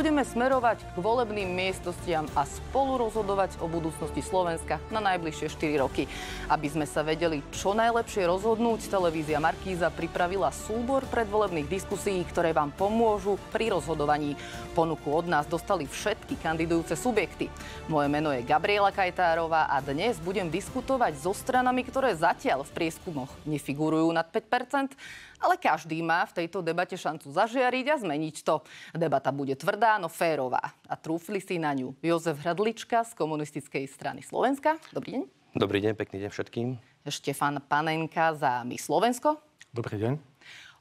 budeme smerovať k volebným miestnostiam a spolu rozhodovať o budúcnosti Slovenska na najbližšie 4 roky. Aby sme sa vedeli čo najlepšie rozhodnúť, televízia Markíza pripravila súbor predvolebných diskusí, ktoré vám pomôžu pri rozhodovaní. Ponuku od nás dostali všetky kandidujúce subjekty. Moje meno je Gabriela Kajtárová a dnes budem diskutovať so stranami, ktoré zatiaľ v prieskumoch nefigurujú nad 5 ale každý má v tejto debate šancu zažiariť a zmeniť to. Debata bude tvrdá, no férová. A trúfli si na ňu Jozef Hradlička z komunistickej strany Slovenska. Dobrý deň. Dobrý deň, pekný deň všetkým. Štefan Panenka za My Slovensko. Dobrý deň.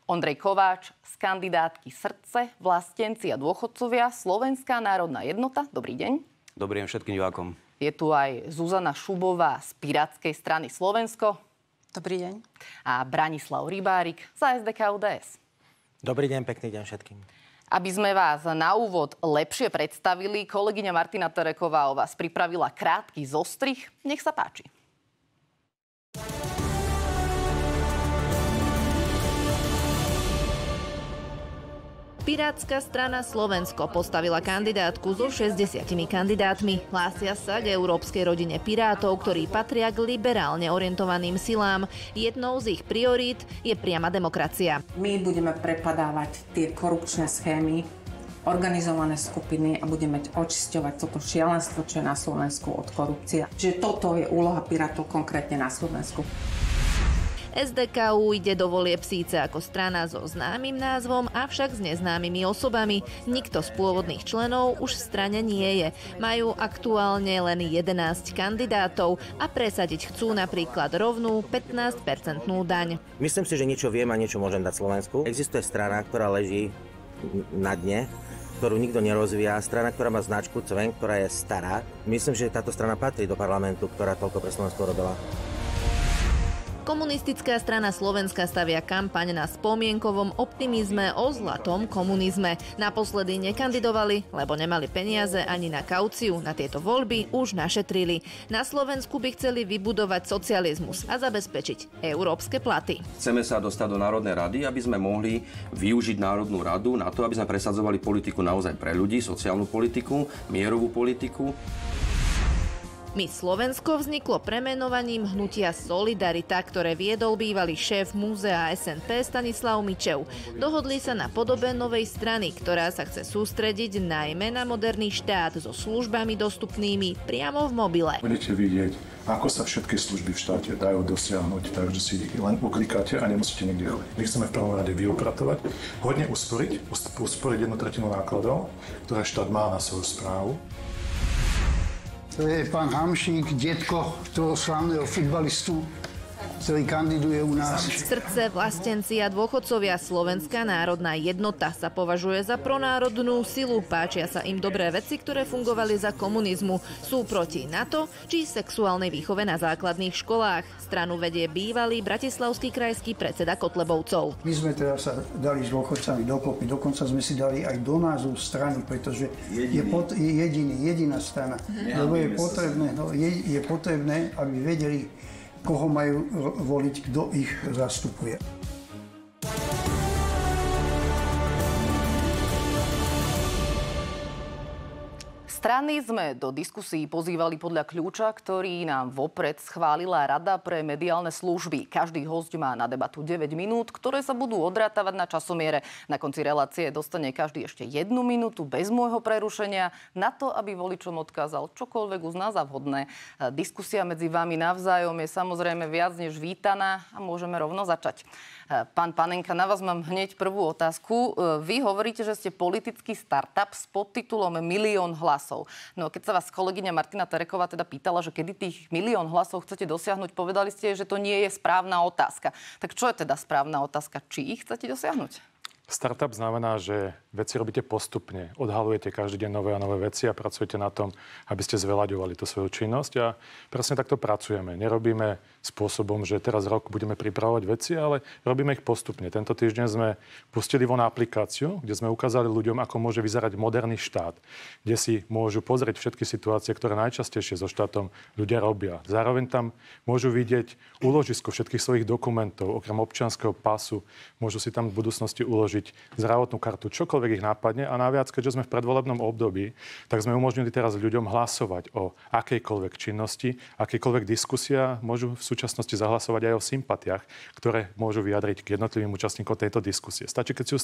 Ondrej Kováč z kandidátky Srdce, Vlastenci a dôchodcovia Slovenská národná jednota. Dobrý deň. Dobrý deň všetkým divákom. Je tu aj Zuzana Šubová z Pirátskej strany Slovensko. Dobrý deň. A Branislav Rybárik za SDK UDS. Dobrý deň, pekný deň všetkým. Aby sme vás na úvod lepšie predstavili, kolegyňa Martina Tereková o vás pripravila krátky zostrih. Nech sa páči. Pirátska strana Slovensko postavila kandidátku so 60 kandidátmi. Hlásia sa k európskej rodine Pirátov, ktorí patria k liberálne orientovaným silám. Jednou z ich priorít je priama demokracia. My budeme prepadávať tie korupčné schémy, organizované skupiny a budeme očisťovať toto šialenstvo, čo je na Slovensku od korupcie. Čiže toto je úloha Pirátov konkrétne na Slovensku. SDKU ide do volieb síce ako strana so známym názvom, avšak s neznámymi osobami. Nikto z pôvodných členov už v strane nie je. Majú aktuálne len 11 kandidátov a presadiť chcú napríklad rovnú 15-percentnú daň. Myslím si, že niečo viem a niečo môžem dať Slovensku. Existuje strana, ktorá leží na dne, ktorú nikto nerozvíja, strana, ktorá má značku Cven, ktorá je stará. Myslím, že táto strana patrí do parlamentu, ktorá toľko pre Slovensko robila. Komunistická strana Slovenska stavia kampaň na spomienkovom optimizme o zlatom komunizme. Naposledy nekandidovali, lebo nemali peniaze ani na kauciu. Na tieto voľby už našetrili. Na Slovensku by chceli vybudovať socializmus a zabezpečiť európske platy. Chceme sa dostať do Národnej rady, aby sme mohli využiť Národnú radu na to, aby sme presadzovali politiku naozaj pre ľudí, sociálnu politiku, mierovú politiku. My Slovensko vzniklo premenovaním hnutia Solidarita, ktoré viedol bývalý šéf múzea SNP Stanislav Mičev. Dohodli sa na podobe novej strany, ktorá sa chce sústrediť najmä na moderný štát so službami dostupnými priamo v mobile. Budete vidieť, ako sa všetky služby v štáte dajú dosiahnuť, takže si ich len uklikáte a nemusíte nikde chodiť. My chceme v prvom rade vyupratovať, hodne usporiť, usporiť jednu tretinu nákladov, ktoré štát má na svoju správu to je pán Hamšík, detko toho slavného futbalistu, ktorý kandiduje u nás. Srdce, vlastenci a dôchodcovia Slovenská národná jednota sa považuje za pronárodnú silu. Páčia sa im dobré veci, ktoré fungovali za komunizmu. Sú proti NATO či sexuálnej výchove na základných školách. Stranu vedie bývalý bratislavský krajský predseda Kotlebovcov. My sme teraz sa dali s dôchodcami dokopy. Dokonca sme si dali aj do názvu strany, pretože je, pot, je jediný, jediná strana. Lebo je potrebné, no, je, je potrebné, aby vedeli, koho majú voliť, kto ich zastupuje. Strany sme do diskusí pozývali podľa kľúča, ktorý nám vopred schválila Rada pre mediálne služby. Každý host má na debatu 9 minút, ktoré sa budú odrátavať na časomiere. Na konci relácie dostane každý ešte jednu minútu bez môjho prerušenia na to, aby voličom odkázal čokoľvek uzná za vhodné. Diskusia medzi vami navzájom je samozrejme viac než vítaná a môžeme rovno začať. Pán Panenka, na vás mám hneď prvú otázku. Vy hovoríte, že ste politický startup s podtitulom Milión hlasov. No keď sa vás kolegyňa Martina Tereková teda pýtala, že kedy tých milión hlasov chcete dosiahnuť, povedali ste, že to nie je správna otázka. Tak čo je teda správna otázka? Či ich chcete dosiahnuť? Startup znamená, že veci robíte postupne. Odhalujete každý deň nové a nové veci a pracujete na tom, aby ste zveľaďovali tú svoju činnosť. A presne takto pracujeme. Nerobíme spôsobom, že teraz rok budeme pripravovať veci, ale robíme ich postupne. Tento týždeň sme pustili von aplikáciu, kde sme ukázali ľuďom, ako môže vyzerať moderný štát, kde si môžu pozrieť všetky situácie, ktoré najčastejšie so štátom ľudia robia. Zároveň tam môžu vidieť úložisko všetkých svojich dokumentov, okrem občianského pasu, môžu si tam v budúcnosti uložiť zdravotnú kartu, čokoľvek ich nápadne a naviac, keďže sme v predvolebnom období, tak sme umožnili teraz ľuďom hlasovať o akejkoľvek činnosti, akejkoľvek diskusia, môžu v súčasnosti zahlasovať aj o sympatiách, ktoré môžu vyjadriť k jednotlivým účastníkom tejto diskusie. Stačí, keď si ju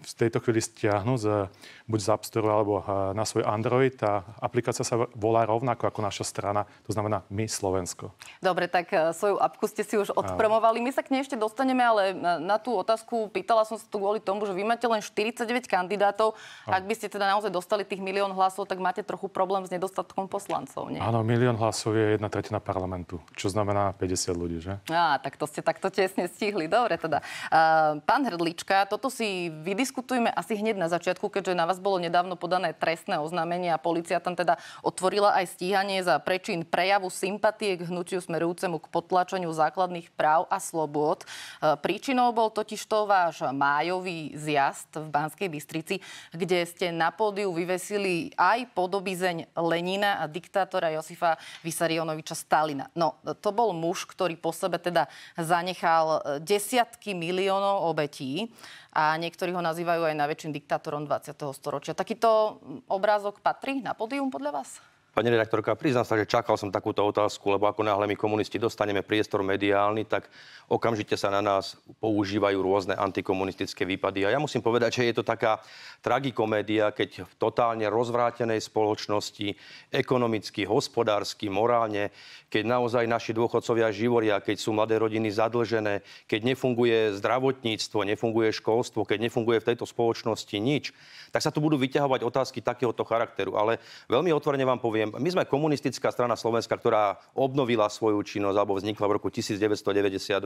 v tejto chvíli stiahnu z, buď z App Store alebo na svoj Android. Tá aplikácia sa volá rovnako ako naša strana, to znamená My Slovensko. Dobre, tak e, svoju apku ste si už odpromovali. My sa k nej ešte dostaneme, ale na tú otázku pýtala som sa tu kvôli tomu, že vy máte len 49 kandidátov. Ak by ste teda naozaj dostali tých milión hlasov, tak máte trochu problém s nedostatkom poslancov, nie? Áno, milión hlasov je jedna tretina parlamentu, čo znamená 50 ľudí, že? Á, tak to ste takto tesne stihli. Dobre teda. Uh, pán Hrdlička, toto si vydiskutujeme asi hneď na začiatku, keďže na vás bolo nedávno podané trestné oznámenie a policia tam teda otvorila aj stíhanie za prečin prejavu sympatie k hnutiu smerujúcemu k potlačeniu základných práv a slobôd. Uh, príčinou bol totiž to váš májový zjazd v Banskej Bystrici, kde ste na pódiu vyvesili aj podobizeň Lenina a diktátora Josifa Vysarionoviča Stalina. No, to bol muž, ktorý po sebe teda zanechal desiatky miliónov obetí a niektorí ho nazývajú aj najväčším diktátorom 20. storočia. Takýto obrázok patrí na pódium podľa vás? Pani redaktorka, priznám sa, že čakal som takúto otázku, lebo ako náhle my komunisti dostaneme priestor mediálny, tak okamžite sa na nás používajú rôzne antikomunistické výpady. A ja musím povedať, že je to taká tragikomédia, keď v totálne rozvrátenej spoločnosti, ekonomicky, hospodársky, morálne, keď naozaj naši dôchodcovia živoria, keď sú mladé rodiny zadlžené, keď nefunguje zdravotníctvo, nefunguje školstvo, keď nefunguje v tejto spoločnosti nič, tak sa tu budú vyťahovať otázky takéhoto charakteru. Ale veľmi otvorene vám poviem, my sme komunistická strana Slovenska, ktorá obnovila svoju činnosť alebo vznikla v roku 1992.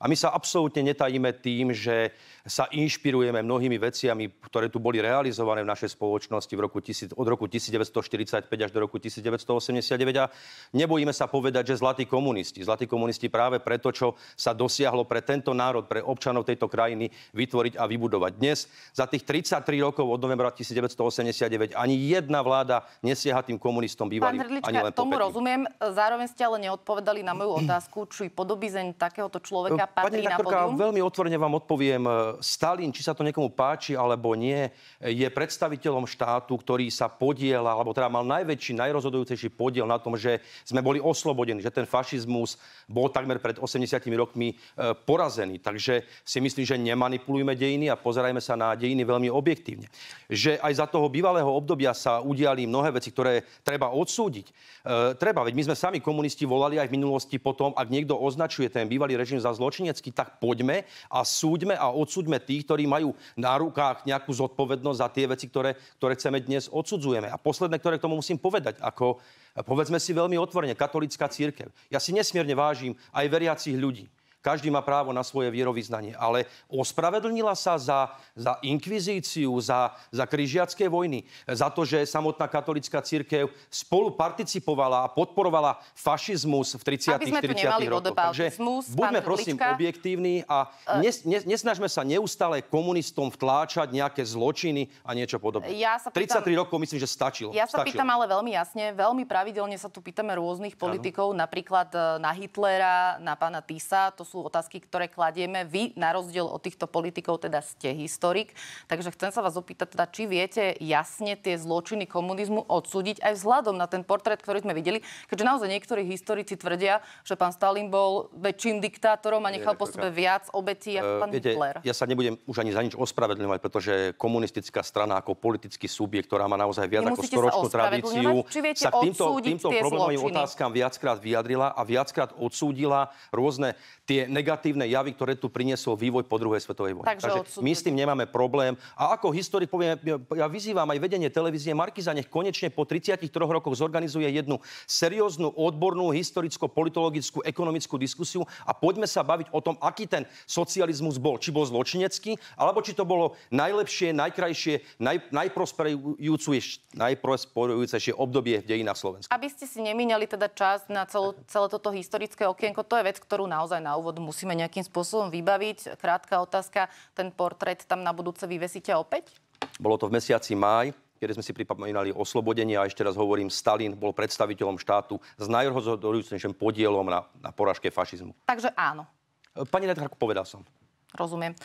A my sa absolútne netajíme tým, že sa inšpirujeme mnohými veciami, ktoré tu boli realizované v našej spoločnosti v roku, od roku 1945 až do roku 1989 a nebojíme sa povedať, že zlatí komunisti. Zlatí komunisti práve preto, čo sa dosiahlo pre tento národ, pre občanov tejto krajiny vytvoriť a vybudovať. Dnes, za tých 33 rokov od novembra 1989, ani jedna vláda nesieha tým komunistom bývalým Pán ani len tomu rozumiem. Zároveň ste ale neodpovedali na moju otázku, či podobizeň takéhoto človeka patrí Pani na pódium. veľmi otvorene vám odpoviem Stalin, či sa to niekomu páči alebo nie, je predstaviteľom štátu, ktorý sa podiela, alebo teda mal najväčší, najrozhodujúcejší podiel na tom, že sme boli oslobodení, že ten fašizmus bol takmer pred 80 rokmi e, porazený. Takže si myslím, že nemanipulujme dejiny a pozerajme sa na dejiny veľmi objektívne. Že aj za toho bývalého obdobia sa udiali mnohé veci, ktoré treba odsúdiť. E, treba, veď my sme sami komunisti volali aj v minulosti potom, ak niekto označuje ten bývalý režim za zločinecký, tak poďme a súďme a odsúďme tých, ktorí majú na rukách nejakú zodpovednosť za tie veci, ktoré, ktoré chceme dnes odsudzujeme. A posledné, ktoré k tomu musím povedať, ako povedzme si veľmi otvorene, katolická církev. Ja si nesmierne vážim aj veriacich ľudí. Každý má právo na svoje vierovýznanie. Ale ospravedlnila sa za, za inkvizíciu, za, za križiacké vojny, za to, že samotná katolická církev spolu participovala a podporovala fašizmus v 30. 40. rokoch. Takže buďme prosím objektívni a e- nes, nes, nesnažme sa neustále komunistom vtláčať nejaké zločiny a niečo podobné. Ja sa pýtam, 33 rokov myslím, že stačilo. Ja sa stačilo. pýtam ale veľmi jasne, veľmi pravidelne sa tu pýtame rôznych politikov, ano. napríklad e, na Hitlera, na pána Tisa, to sú sú otázky, ktoré kladieme. Vy, na rozdiel od týchto politikov, teda ste historik. Takže chcem sa vás opýtať, teda, či viete jasne tie zločiny komunizmu odsúdiť aj vzhľadom na ten portrét, ktorý sme videli. Keďže naozaj niektorí historici tvrdia, že pán Stalin bol väčším diktátorom a nechal po sebe viac obetí ako pán uh, viete, Hitler. Ja sa nebudem už ani za nič ospravedlňovať, pretože komunistická strana ako politický subjekt, ktorá má naozaj viac ako storočnú tradíciu, sa k týmto, týmto problémovým otázkam viackrát vyjadrila a viackrát odsúdila rôzne tie negatívne javy, ktoré tu priniesol vývoj po druhej svetovej vojne. Takže, Takže my s tým nemáme problém. A ako historik poviem, ja vyzývam aj vedenie televízie Markiza, nech konečne po 33 rokoch zorganizuje jednu serióznu, odbornú, historicko-politologickú, ekonomickú diskusiu a poďme sa baviť o tom, aký ten socializmus bol. Či bol zločinecký, alebo či to bolo najlepšie, najkrajšie, naj, najprosperujúcejšie obdobie v dejinách Slovenska. Aby ste si nemínali teda čas na celé, celé toto historické okienko, to je vec, ktorú naozaj na úvod musíme nejakým spôsobom vybaviť. Krátka otázka, ten portrét tam na budúce vyvesíte opäť? Bolo to v mesiaci máj, kedy sme si pripomínali oslobodenie a ešte raz hovorím, Stalin bol predstaviteľom štátu s najrozhodujúcejším podielom na, na poražke fašizmu. Takže áno. Pani redaktorka, povedal som. Rozumiem. E,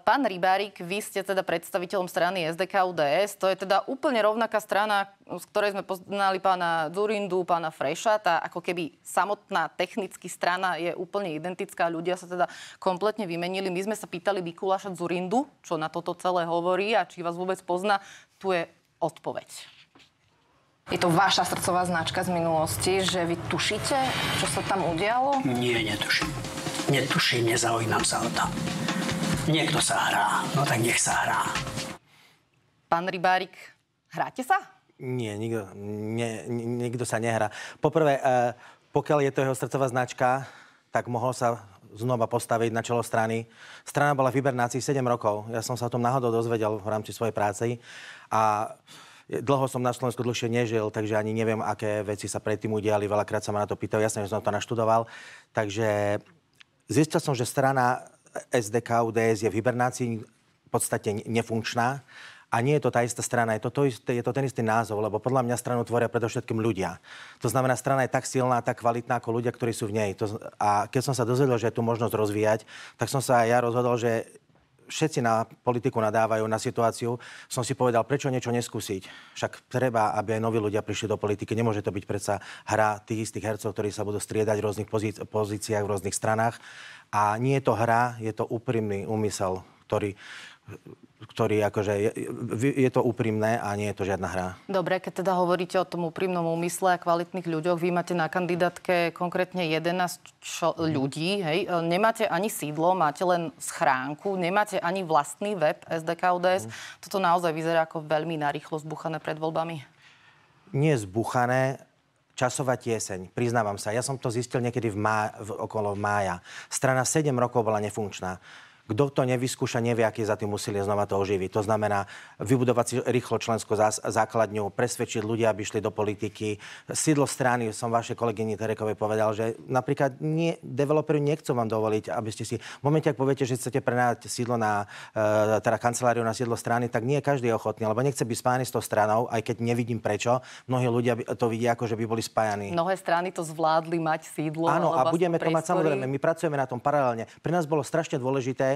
pán Rybárik, vy ste teda predstaviteľom strany SDK UDS. To je teda úplne rovnaká strana, z ktorej sme poznali pána Zurindu, pána Freša. Tá ako keby samotná technicky strana je úplne identická. Ľudia sa teda kompletne vymenili. My sme sa pýtali Mikuláša Zurindu, čo na toto celé hovorí a či vás vôbec pozná. Tu je odpoveď. Je to vaša srdcová značka z minulosti, že vy tušíte, čo sa tam udialo? Nie, netuším. Netuším, nezaujímam sa o to. Niekto sa hrá, no tak nech sa hrá. Pán Rybárik, hráte sa? Nie, nikto, nie, nikto sa nehrá. Poprvé, e, pokiaľ je to jeho srdcová značka, tak mohol sa znova postaviť na čelo strany. Strana bola v hibernácii 7 rokov. Ja som sa o tom náhodou dozvedel v rámci svojej práce. A Dlho som na Slovensku dlhšie nežil, takže ani neviem, aké veci sa predtým udiali. Veľakrát sa ma na to pýtal, jasne, že som to naštudoval. Takže zistil som, že strana SDK UDS je v hibernácii v podstate nefunkčná. A nie je to tá istá strana, je to, to isté, je to ten istý názov, lebo podľa mňa stranu tvoria predovšetkým ľudia. To znamená, strana je tak silná, tak kvalitná ako ľudia, ktorí sú v nej. To, a keď som sa dozvedel, že je tu možnosť rozvíjať, tak som sa aj ja rozhodol, že všetci na politiku nadávajú na situáciu, som si povedal, prečo niečo neskúsiť. Však treba, aby aj noví ľudia prišli do politiky. Nemôže to byť predsa hra tých istých hercov, ktorí sa budú striedať v rôznych pozíciách, v rôznych stranách. A nie je to hra, je to úprimný úmysel, ktorý, ktorý akože je, je to úprimné a nie je to žiadna hra. Dobre, keď teda hovoríte o tom úprimnom úmysle a kvalitných ľuďoch, vy máte na kandidátke konkrétne 11 čo, ľudí, hej, nemáte ani sídlo, máte len schránku, nemáte ani vlastný web SDK ODS. Mm. Toto naozaj vyzerá ako veľmi narýchlo zbuchané pred voľbami. Nie zbuchané, časová tieseň, priznávam sa. Ja som to zistil niekedy v má, v, okolo mája. Strana 7 rokov bola nefunkčná. Kto to nevyskúša, nevie, aký za tým úsilie znova to oživiť. To znamená vybudovať si rýchlo členskú základňu, presvedčiť ľudia, aby išli do politiky. Sídlo strany, som vašej kolegyni Terekovej povedal, že napríklad nie, developeri nechcú vám dovoliť, aby ste si... V momente, ak poviete, že chcete prenajať sídlo na, e, teda kanceláriu na sídlo strany, tak nie každý je ochotný, lebo nechce byť spájany s tou stranou, aj keď nevidím prečo. Mnohí ľudia to vidia ako, že by boli spájani. Mnohé strany to zvládli mať sídlo. Áno, a budeme to mať samozrejme. My pracujeme na tom paralelne. Pre nás bolo strašne dôležité,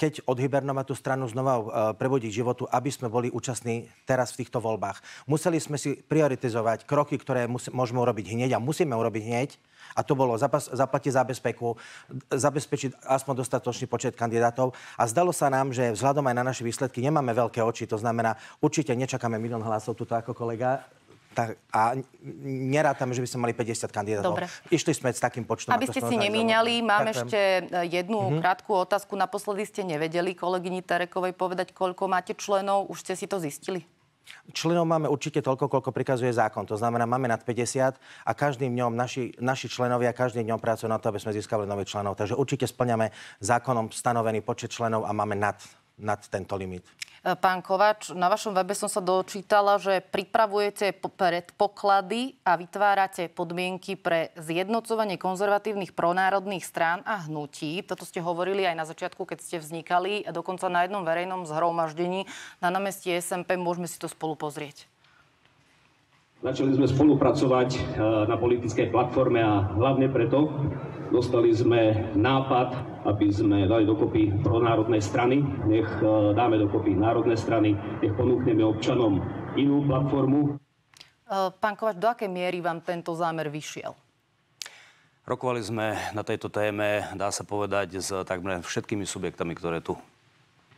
keď odhibernome tú stranu znova uh, prebodiť životu, aby sme boli účastní teraz v týchto voľbách. Museli sme si prioritizovať kroky, ktoré mus- môžeme urobiť hneď a musíme urobiť hneď. A to bolo zapas- zaplatiť zabezpeku, zabezpečiť aspoň dostatočný počet kandidátov. A zdalo sa nám, že vzhľadom aj na naše výsledky nemáme veľké oči. To znamená, určite nečakáme milión hlasov tuto ako kolega tak, a nerátame, že by sme mali 50 kandidátov. Dobre. Išli sme s takým počtom. Aby ste si nemíňali, mám Ďakujem. ešte e, jednu mm-hmm. krátku otázku. Naposledy ste nevedeli kolegyni Terekovej povedať, koľko máte členov. Už ste si to zistili? Členov máme určite toľko, koľko prikazuje zákon. To znamená, máme nad 50 a každým dňom naši, naši členovia každým dňom pracujú na to, aby sme získali nových členov. Takže určite splňame zákonom stanovený počet členov a máme nad, nad tento limit. E, pán Kovač, na vašom webe som sa dočítala, že pripravujete predpoklady a vytvárate podmienky pre zjednocovanie konzervatívnych pronárodných strán a hnutí. Toto ste hovorili aj na začiatku, keď ste vznikali a dokonca na jednom verejnom zhromaždení na námestí SMP. Môžeme si to spolu pozrieť. Začali sme spolupracovať e, na politickej platforme a hlavne preto dostali sme nápad aby sme dali dokopy pronárodné strany, nech e, dáme dokopy národné strany, nech ponúkneme občanom inú platformu. E, pán Kovač, do akej miery vám tento zámer vyšiel? Rokovali sme na tejto téme, dá sa povedať, s takmer všetkými subjektami, ktoré tu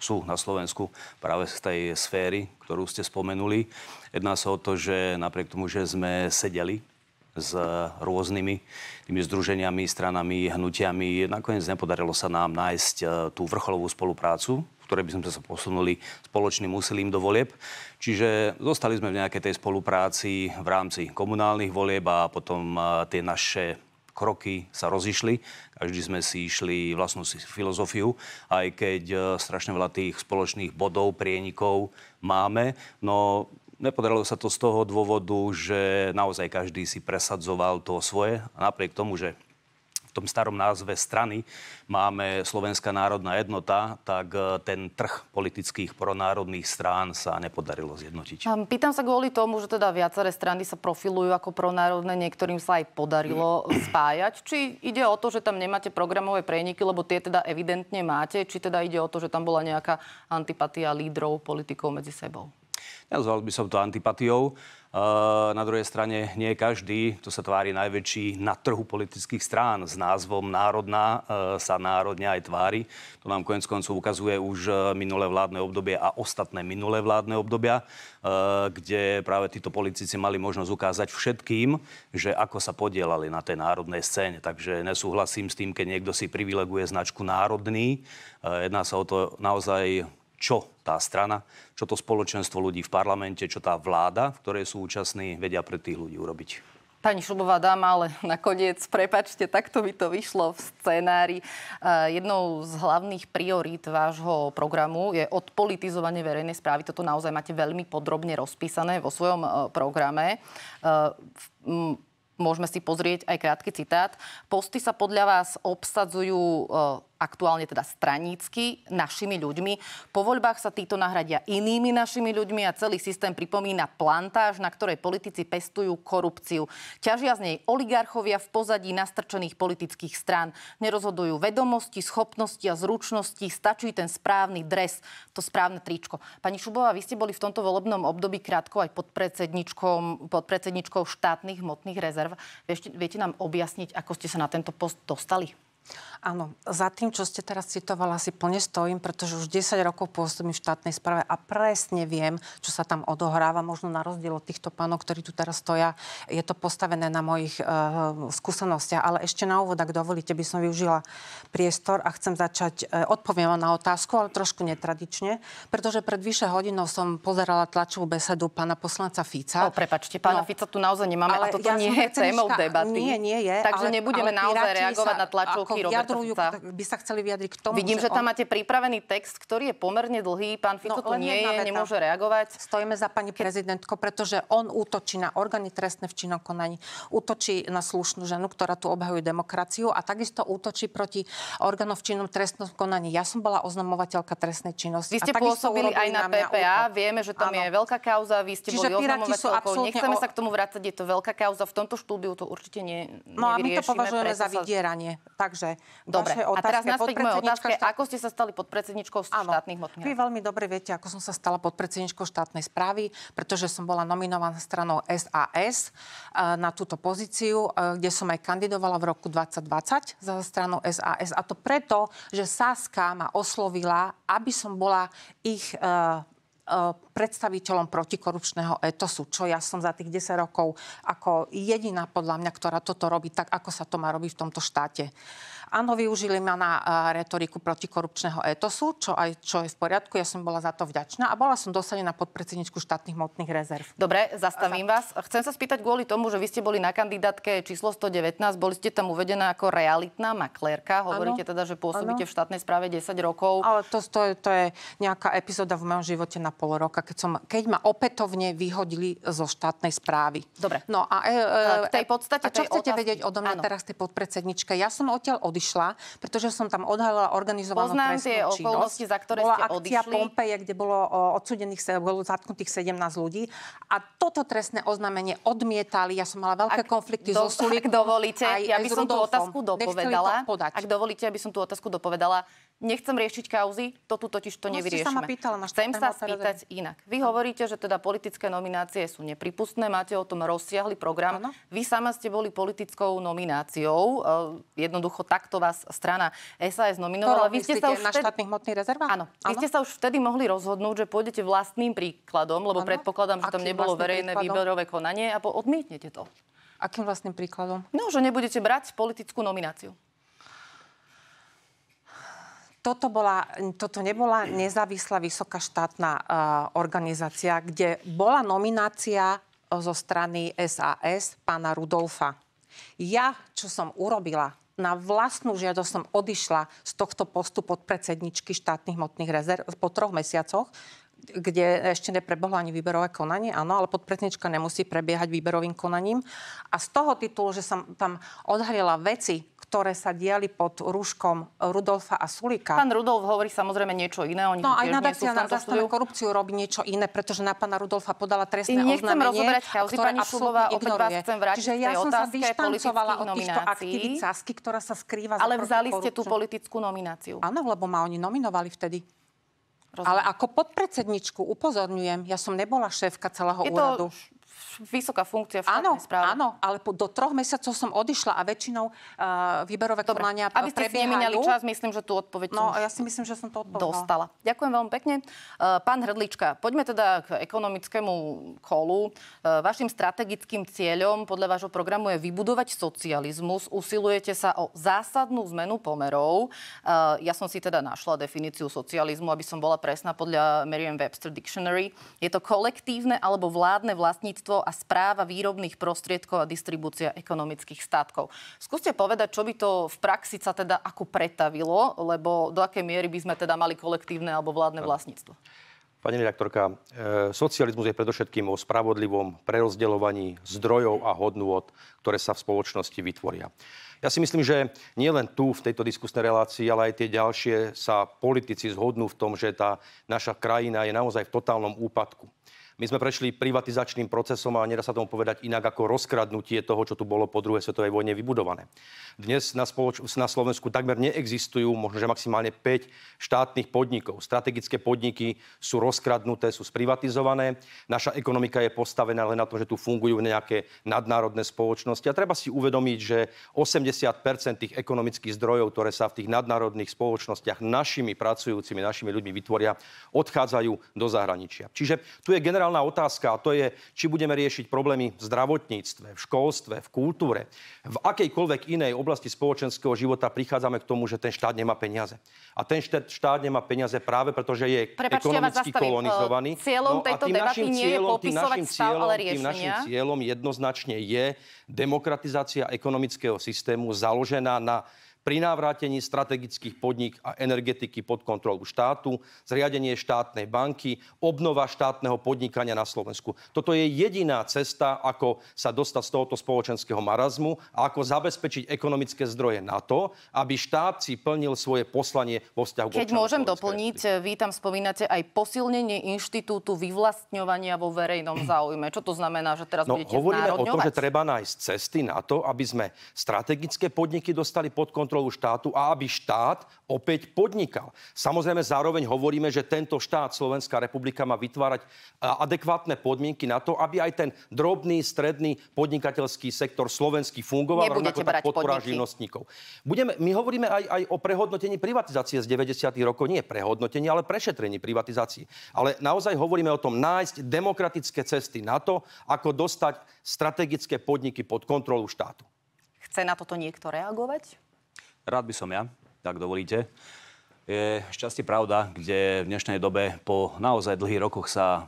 sú na Slovensku práve z tej sféry, ktorú ste spomenuli. Jedná sa o to, že napriek tomu, že sme sedeli s rôznymi tými združeniami, stranami, hnutiami. Nakoniec nepodarilo sa nám nájsť e, tú vrcholovú spoluprácu, v ktorej by sme sa posunuli spoločným úsilím do volieb. Čiže zostali sme v nejakej tej spolupráci v rámci komunálnych volieb a potom e, tie naše kroky sa rozišli. Každý sme si išli vlastnú filozofiu, aj keď e, strašne veľa tých spoločných bodov, prienikov máme. No Nepodarilo sa to z toho dôvodu, že naozaj každý si presadzoval to svoje. A napriek tomu, že tom starom názve strany máme Slovenská národná jednota, tak e, ten trh politických pronárodných strán sa nepodarilo zjednotiť. Pýtam sa kvôli tomu, že teda viaceré strany sa profilujú ako pronárodné, niektorým sa aj podarilo spájať. Či ide o to, že tam nemáte programové preniky, lebo tie teda evidentne máte, či teda ide o to, že tam bola nejaká antipatia lídrov, politikov medzi sebou? Nazval by som to antipatiou. Na druhej strane nie každý, to sa tvári najväčší na trhu politických strán s názvom Národná sa národne aj tvári. To nám konec koncov ukazuje už minulé vládne obdobie a ostatné minulé vládne obdobia, kde práve títo politici mali možnosť ukázať všetkým, že ako sa podielali na tej národnej scéne. Takže nesúhlasím s tým, keď niekto si privileguje značku národný. Jedná sa o to naozaj čo tá strana, čo to spoločenstvo ľudí v parlamente, čo tá vláda, v ktorej sú účastní, vedia pre tých ľudí urobiť. Pani Šubová dáma, ale nakoniec, prepačte, takto by to vyšlo v scenári. Jednou z hlavných priorít vášho programu je odpolitizovanie verejnej správy. Toto naozaj máte veľmi podrobne rozpísané vo svojom e, programe. E, môžeme si pozrieť aj krátky citát. Posty sa podľa vás obsadzujú e, aktuálne teda stranícky, našimi ľuďmi. Po voľbách sa títo nahradia inými našimi ľuďmi a celý systém pripomína plantáž, na ktorej politici pestujú korupciu. Ťažia z nej oligarchovia v pozadí nastrčených politických strán. Nerozhodujú vedomosti, schopnosti a zručnosti, stačí ten správny dres, to správne tričko. Pani Šubová, vy ste boli v tomto volebnom období krátko aj pod predsedničkou, pod predsedničkou štátnych hmotných rezerv. Viete, viete nám objasniť, ako ste sa na tento post dostali? Áno, za tým, čo ste teraz citovala, si plne stojím, pretože už 10 rokov pôsobím v štátnej správe a presne viem, čo sa tam odohráva. Možno na rozdiel od týchto pánov, ktorí tu teraz stoja, je to postavené na mojich uh, skúsenostiach. Ale ešte na úvod, ak dovolíte, by som využila priestor a chcem začať, uh, odpoviem vám na otázku, ale trošku netradične, pretože pred vyše hodinou som pozerala tlačovú besedu pána poslanca Fica. O, prepačte, pána no, Fica tu naozaj nemáme ale a toto ja nie je témou debaty. Nie, nie je. Takže ale, nebudeme ale naozaj reagovať sa, na tlačovky Roberta vyjadrujú, by sa chceli vyjadriť k tomu, Vidím, že, že tam on... máte pripravený text, ktorý je pomerne dlhý. Pán Fico no, tu nie je, veta. nemôže reagovať. Stojíme za pani prezidentko, pretože on útočí na orgány trestné v činnom konaní. Útočí na slušnú ženu, ktorá tu obhajuje demokraciu a takisto útočí proti orgánom v činnom trestnom konaní. Ja som bola oznamovateľka trestnej činnosti. Vy ste pôsobili aj na PPA, útok. vieme, že tam ano. je veľká kauza, vy ste Čiže boli oznamovateľkou. Nechceme o... sa k tomu vrácať, je to veľká kauza. V tomto štúdiu to určite nie, No a my to považujeme za vydieranie. Takže Dobre, a teraz naspäť k mojej otázke. Štát... Ako ste sa stali podpredsedničkou štátnych hmotných Vy veľmi dobre viete, ako som sa stala podpredsedničkou štátnej správy, pretože som bola nominovaná stranou SAS eh, na túto pozíciu, eh, kde som aj kandidovala v roku 2020 za stranu SAS. A to preto, že Saska ma oslovila, aby som bola ich uh, predstaviteľom protikorupčného etosu, čo ja som za tých 10 rokov ako jediná podľa mňa, ktorá toto robí tak, ako sa to má robiť v tomto štáte. Áno, využili ma na retoriku protikorupčného etosu, čo, aj, čo je v poriadku. Ja som bola za to vďačná a bola som dosadená podpredsedničku štátnych hmotných rezerv. Dobre, zastavím za... vás. Chcem sa spýtať kvôli tomu, že vy ste boli na kandidátke číslo 119, boli ste tam uvedená ako realitná maklérka. Hovoríte ano. teda, že pôsobíte ano. v štátnej správe 10 rokov. Ale to, to, je, to je nejaká epizóda v mojom živote na pol roka, keď, som, keď ma opätovne vyhodili zo štátnej správy. Dobre. No a, e, e, k tej podstate a čo chcete otázky? vedieť odo mňa ano. teraz, tej podpredsedničke? Ja som odtiaľ odišla odišla, pretože som tam odhalila organizovanú Poznám trestnú tie činnosť. okolnosti, za ktoré Bola ste akcia odišli. Pompeje, kde bolo odsudených, bolo zatknutých 17 ľudí a toto trestné oznámenie odmietali. Ja som mala veľké ak konflikty do, so Sulíkom. Ak dovolíte, aj, ja by som tú otázku dopovedala. Ak dovolíte, aby som tú otázku dopovedala. Nechcem riešiť kauzy, to tu totiž to no, nevyriešime. Sa ma pýtala Chcem sa spýtať inak. Vy hovoríte, že teda politické nominácie sú nepripustné, máte o tom rozsiahly program. Ano. Vy sama ste boli politickou nomináciou. E, jednoducho takto vás strana SAS nominovala. Vy ste sa už na vtedy... štátnych hmotných rezervách? Áno. Vy ste sa už vtedy mohli rozhodnúť, že pôjdete vlastným príkladom, lebo ano. predpokladám, že Akým tam nebolo verejné príkladom? výberové konanie a odmietnete to. Akým vlastným príkladom? No, že nebudete brať politickú nomináciu toto, bola, toto nebola nezávislá vysoká štátna uh, organizácia, kde bola nominácia zo strany SAS pána Rudolfa. Ja, čo som urobila, na vlastnú žiadosť som odišla z tohto postu pod predsedničky štátnych hmotných rezerv po troch mesiacoch, kde ešte neprebehlo ani výberové konanie, áno, ale podpredsednička nemusí prebiehať výberovým konaním. A z toho titulu, že som tam odhalila veci, ktoré sa diali pod rúškom Rudolfa a Sulika. Pán Rudolf hovorí samozrejme niečo iné. Oni no aj nadácia na zastavenie korupciu robí niečo iné, pretože na pána Rudolfa podala trestné Nechcem oznámenie, rozoberať kauzy, ktoré pani Šubová, opäť vás chcem vrátiť Čiže ja som sa vyštancovala od týchto aktivít Sasky, ktorá sa skrýva Ale vzali ste tú politickú nomináciu. Áno, lebo ma oni nominovali vtedy. Rozumiem. Ale ako podpredsedničku upozorňujem, ja som nebola šéfka celého je úradu. Vysoká funkcia v áno, správe. Áno, ale po, do troch mesiacov som odišla a väčšinou uh, výberové Dobre, konania aby ste prebiehajú. čas, myslím, že tú odpoveď No, ja si myslím, že som to odpovedala. Dostala. Ďakujem veľmi pekne. Uh, pán Hrdlička, poďme teda k ekonomickému kolu. Uh, vašim strategickým cieľom podľa vášho programu je vybudovať socializmus. Usilujete sa o zásadnú zmenu pomerov. Uh, ja som si teda našla definíciu socializmu, aby som bola presná podľa Merriam-Webster Dictionary. Je to kolektívne alebo vládne vlastníctvo a správa výrobných prostriedkov a distribúcia ekonomických státkov. Skúste povedať, čo by to v praxi sa teda ako pretavilo, lebo do akej miery by sme teda mali kolektívne alebo vládne vlastníctvo? Pani redaktorka, e, socializmus je predovšetkým o spravodlivom prerozdeľovaní zdrojov a hodnôt, ktoré sa v spoločnosti vytvoria. Ja si myslím, že nie len tu v tejto diskusnej relácii, ale aj tie ďalšie sa politici zhodnú v tom, že tá naša krajina je naozaj v totálnom úpadku. My sme prešli privatizačným procesom a nedá sa tomu povedať inak ako rozkradnutie toho, čo tu bolo po druhej svetovej vojne vybudované. Dnes na, spoloč- na Slovensku takmer neexistujú, možno že maximálne 5 štátnych podnikov. Strategické podniky sú rozkradnuté, sú sprivatizované. Naša ekonomika je postavená len na tom, že tu fungujú nejaké nadnárodné spoločnosti. A treba si uvedomiť, že 80% tých ekonomických zdrojov, ktoré sa v tých nadnárodných spoločnostiach našimi pracujúcimi, našimi ľuďmi vytvoria, odchádzajú do zahraničia. Čiže tu je generálna otázka a to je, či budeme riešiť problémy v zdravotníctve, v školstve, v kultúre, v akejkoľvek inej oblasti spoločenského života prichádzame k tomu, že ten štát nemá peniaze. A ten štát nemá peniaze práve preto, že je Prepačte, ekonomicky ja kolonizovaný. Cieľom no tejto debaty nie je popisovať stav, ale riešenia. Tým našim cieľom jednoznačne je demokratizácia ekonomického systému založená na pri navrátení strategických podnik a energetiky pod kontrolu štátu, zriadenie štátnej banky, obnova štátneho podnikania na Slovensku. Toto je jediná cesta, ako sa dostať z tohoto spoločenského marazmu a ako zabezpečiť ekonomické zdroje na to, aby štát si plnil svoje poslanie vo vzťahu Keď k môžem doplniť, vy tam spomínate aj posilnenie inštitútu vyvlastňovania vo verejnom záujme. Čo to znamená, že teraz no, budete hovoríme o tom, že treba nájsť cesty na to, aby sme strategické podniky dostali pod kontrolu kontrolu štátu a aby štát opäť podnikal. Samozrejme zároveň hovoríme, že tento štát, Slovenská republika, má vytvárať adekvátne podmienky na to, aby aj ten drobný, stredný podnikateľský sektor slovenský fungoval, rovnako tak podpora živnostníkov. Budeme, my hovoríme aj, aj o prehodnotení privatizácie z 90. rokov. Nie prehodnotení, ale prešetrení privatizácií. Ale naozaj hovoríme o tom nájsť demokratické cesty na to, ako dostať strategické podniky pod kontrolu štátu. Chce na toto niekto reagovať? Rád by som ja, tak dovolíte. Je šťastie pravda, kde v dnešnej dobe po naozaj dlhých rokoch sa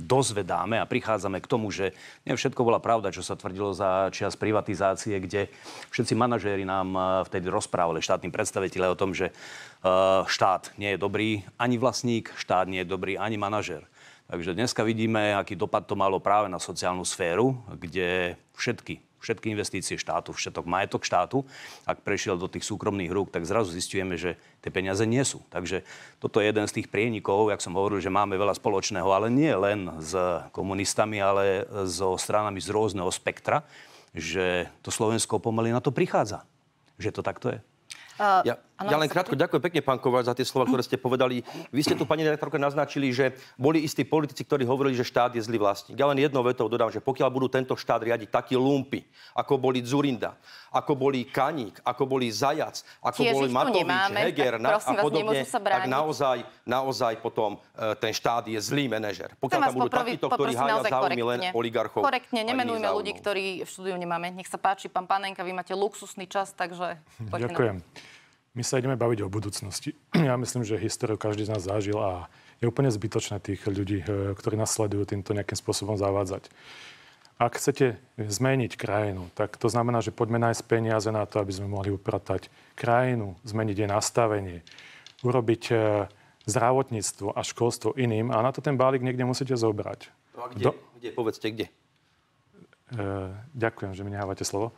dozvedáme a prichádzame k tomu, že nie všetko bola pravda, čo sa tvrdilo za čas privatizácie, kde všetci manažéri nám eh, vtedy rozprávali, štátni predstaviteľe o tom, že eh, štát nie je dobrý ani vlastník, štát nie je dobrý ani manažér. Takže dneska vidíme, aký dopad to malo práve na sociálnu sféru, kde všetky všetky investície štátu, všetok majetok štátu, ak prešiel do tých súkromných rúk, tak zrazu zistujeme, že tie peniaze nie sú. Takže toto je jeden z tých prienikov, jak som hovoril, že máme veľa spoločného, ale nie len s komunistami, ale so stranami z rôzneho spektra, že to Slovensko pomaly na to prichádza. Že to takto je. Uh, ja, ja len krátko ďakujem pekne, pán Kováč, za tie slova, ktoré ste povedali. Vy ste tu, pani redaktorka, naznačili, že boli istí politici, ktorí hovorili, že štát je zlý vlastník. Ja len jednou vetou dodám, že pokiaľ budú tento štát riadiť takí lumpy, ako boli Zurinda, ako boli Kaník, ako boli Zajac, ako Tiež boli Matovič, nemáme, Heger na, a podobne, tak naozaj, naozaj potom uh, ten štát je zlý manažer. Pokiaľ tam budú popravi, takíto, ktorí hája záujmy len oligarchov. Korektne, nemenujme ľudí, ktorí v štúdiu nemáme. Nech sa páči, pán Panenka, vy máte luxusný čas, takže Ďakujem. Na... My sa ideme baviť o budúcnosti. Ja myslím, že históriu každý z nás zažil a je úplne zbytočné tých ľudí, eh, ktorí nás sledujú, týmto nejakým spôsobom zavádzať. Ak chcete zmeniť krajinu, tak to znamená, že poďme nájsť peniaze na to, aby sme mohli upratať krajinu, zmeniť jej nastavenie, urobiť eh, zdravotníctvo a školstvo iným a na to ten balík niekde musíte zobrať. No a kde? Do... kde? Povedzte, kde? E, ďakujem, že mi nehávate slovo.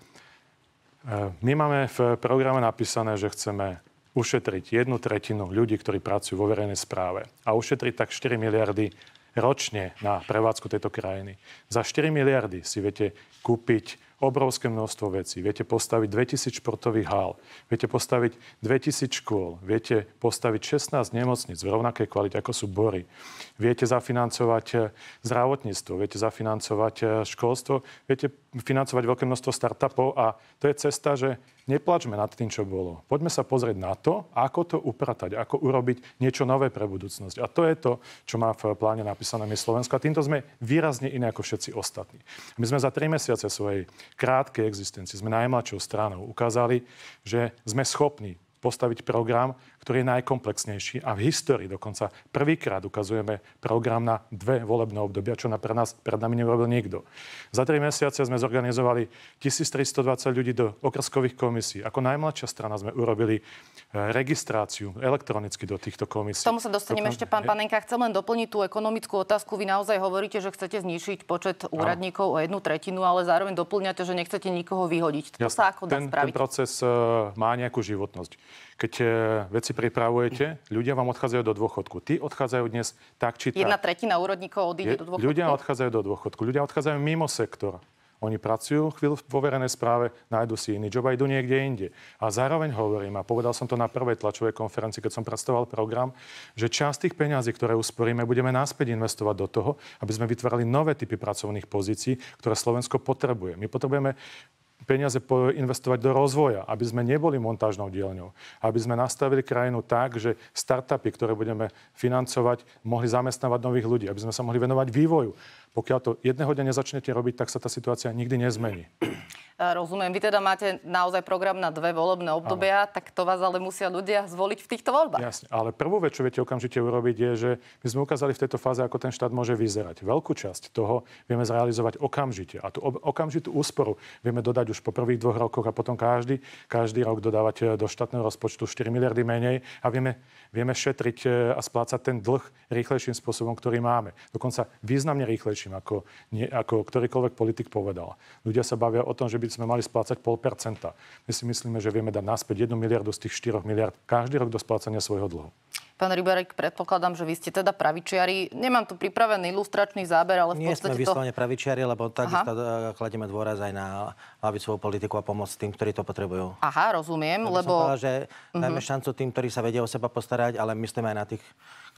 My máme v programe napísané, že chceme ušetriť jednu tretinu ľudí, ktorí pracujú vo verejnej správe a ušetriť tak 4 miliardy ročne na prevádzku tejto krajiny. Za 4 miliardy si viete kúpiť obrovské množstvo vecí. Viete postaviť 2000 športových hál, viete postaviť 2000 škôl, viete postaviť 16 nemocnic v rovnakej kvalite, ako sú Bory. Viete zafinancovať eh, zdravotníctvo, viete zafinancovať eh, školstvo, viete financovať veľké množstvo startupov a to je cesta, že neplačme nad tým, čo bolo. Poďme sa pozrieť na to, ako to upratať, ako urobiť niečo nové pre budúcnosť. A to je to, čo má v pláne napísané my Slovensko. A týmto sme výrazne iné ako všetci ostatní. My sme za tri mesiace svojej krátkej existencie, sme najmladšou stranou, ukázali, že sme schopní postaviť program, ktorý je najkomplexnejší a v histórii dokonca prvýkrát ukazujeme program na dve volebné obdobia, čo na pre nás, pred nami neurobil nikto. Za tri mesiace sme zorganizovali 1320 ľudí do okrskových komisí. Ako najmladšia strana sme urobili e, registráciu elektronicky do týchto komisí. K tomu sa dostaneme ešte, pán Panenka. Chcem len doplniť tú ekonomickú otázku. Vy naozaj hovoríte, že chcete znišiť počet úradníkov o jednu tretinu, ale zároveň doplňate, že nechcete nikoho vyhodiť. To Jasne. sa ako dá ten, spraviť? Ten proces uh, má nejakú životnosť keď e, veci pripravujete, ľudia vám odchádzajú do dôchodku. Tí odchádzajú dnes tak či tak. Jedna tretina úrodníkov odíde do dôchodku. Ľudia odchádzajú do dôchodku. Ľudia odchádzajú mimo sektor. Oni pracujú chvíľu vo verejnej správe, nájdu si iný job a idú niekde inde. A zároveň hovorím, a povedal som to na prvej tlačovej konferencii, keď som predstavoval program, že časť tých peňazí, ktoré usporíme, budeme náspäť investovať do toho, aby sme vytvárali nové typy pracovných pozícií, ktoré Slovensko potrebuje. My potrebujeme peniaze investovať do rozvoja, aby sme neboli montážnou dielňou, aby sme nastavili krajinu tak, že startupy, ktoré budeme financovať, mohli zamestnávať nových ľudí, aby sme sa mohli venovať vývoju. Pokiaľ to jedného dňa nezačnete robiť, tak sa tá situácia nikdy nezmení. Rozumiem. Vy teda máte naozaj program na dve volebné obdobia, ano. tak to vás ale musia ľudia zvoliť v týchto voľbách. Jasne, ale prvú vec, čo viete okamžite urobiť, je, že my sme ukázali v tejto fáze, ako ten štát môže vyzerať. Veľkú časť toho vieme zrealizovať okamžite. A tú okamžitú úsporu vieme dodať už po prvých dvoch rokoch a potom každý, každý rok dodávať e, do štátneho rozpočtu 4 miliardy menej a vieme, vieme šetriť e, a splácať ten dlh rýchlejším spôsobom, ktorý máme. Dokonca významne rýchlejším, ako, nie, ako ktorýkoľvek politik povedal. Ľudia sa bavia o tom, že by sme mali splácať 0,5 My si myslíme, že vieme dať naspäť 1 miliardu z tých 4 miliard každý rok do splácania svojho dlhu. Pán Rybarek, predpokladám, že vy ste teda pravičiari. Nemám tu pripravený ilustračný záber, ale v Nie podstate sme vyslovene to... pravičiari, lebo takisto e, kladieme dôraz aj na lavicovú politiku a pomoc tým, ktorí to potrebujú. Aha, rozumiem, ja lebo... Som povedal, že dajme uh-huh. šancu tým, ktorí sa vedia o seba postarať, ale myslíme aj na tých,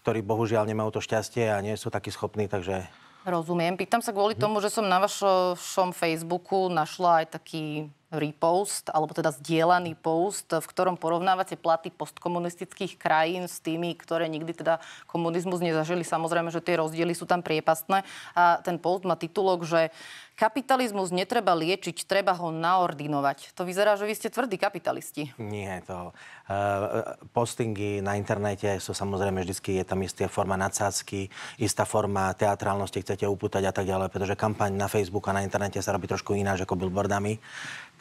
ktorí bohužiaľ nemajú to šťastie a nie sú takí schopní, takže Rozumiem. Pýtam sa kvôli tomu, že som na vašom Facebooku našla aj taký repost, alebo teda zdieľaný post, v ktorom porovnávate platy postkomunistických krajín s tými, ktoré nikdy teda komunizmus nezažili. Samozrejme, že tie rozdiely sú tam priepastné. A ten post má titulok, že kapitalizmus netreba liečiť, treba ho naordinovať. To vyzerá, že vy ste tvrdí kapitalisti. Nie, to... Uh, postingy na internete sú samozrejme vždy je tam istá forma nadsázky, istá forma teatrálnosti, chcete upútať a tak ďalej, pretože kampaň na Facebook a na internete sa robí trošku ináč ako billboardami.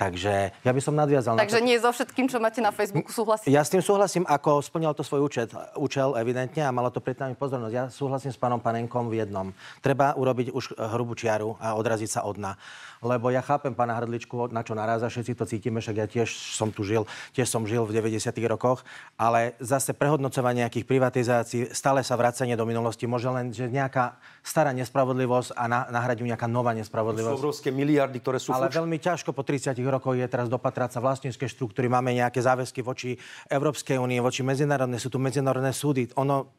Takže ja by som nadviazal Takže na to. nie so všetkým, čo máte na Facebooku, súhlasím? Ja s tým súhlasím, ako splnil to svoj účet, účel evidentne a malo to pred nami pozornosť. Ja súhlasím s pánom Panenkom v jednom. Treba urobiť už hrubú čiaru a odraziť sa od dna lebo ja chápem pána Hrdličku, na čo naráza, všetci to cítime, však ja tiež som tu žil, tiež som žil v 90. rokoch, ale zase prehodnocovanie nejakých privatizácií, stále sa vracanie do minulosti, môže len, že nejaká stará nespravodlivosť a na, nahradiť nejaká nová nespravodlivosť. Sú obrovské miliardy, ktoré sú... Ale fuč... veľmi ťažko po 30 rokoch je teraz dopatrať sa vlastníckej štruktúry. Máme nejaké záväzky voči Európskej únie, voči medzinárodnej, sú tu medzinárodné súdy. Ono,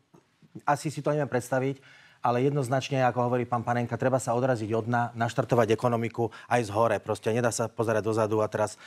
asi si to neviem predstaviť, ale jednoznačne, ako hovorí pán Panenka, treba sa odraziť od dna, naštartovať ekonomiku aj z hore. Proste nedá sa pozerať dozadu a teraz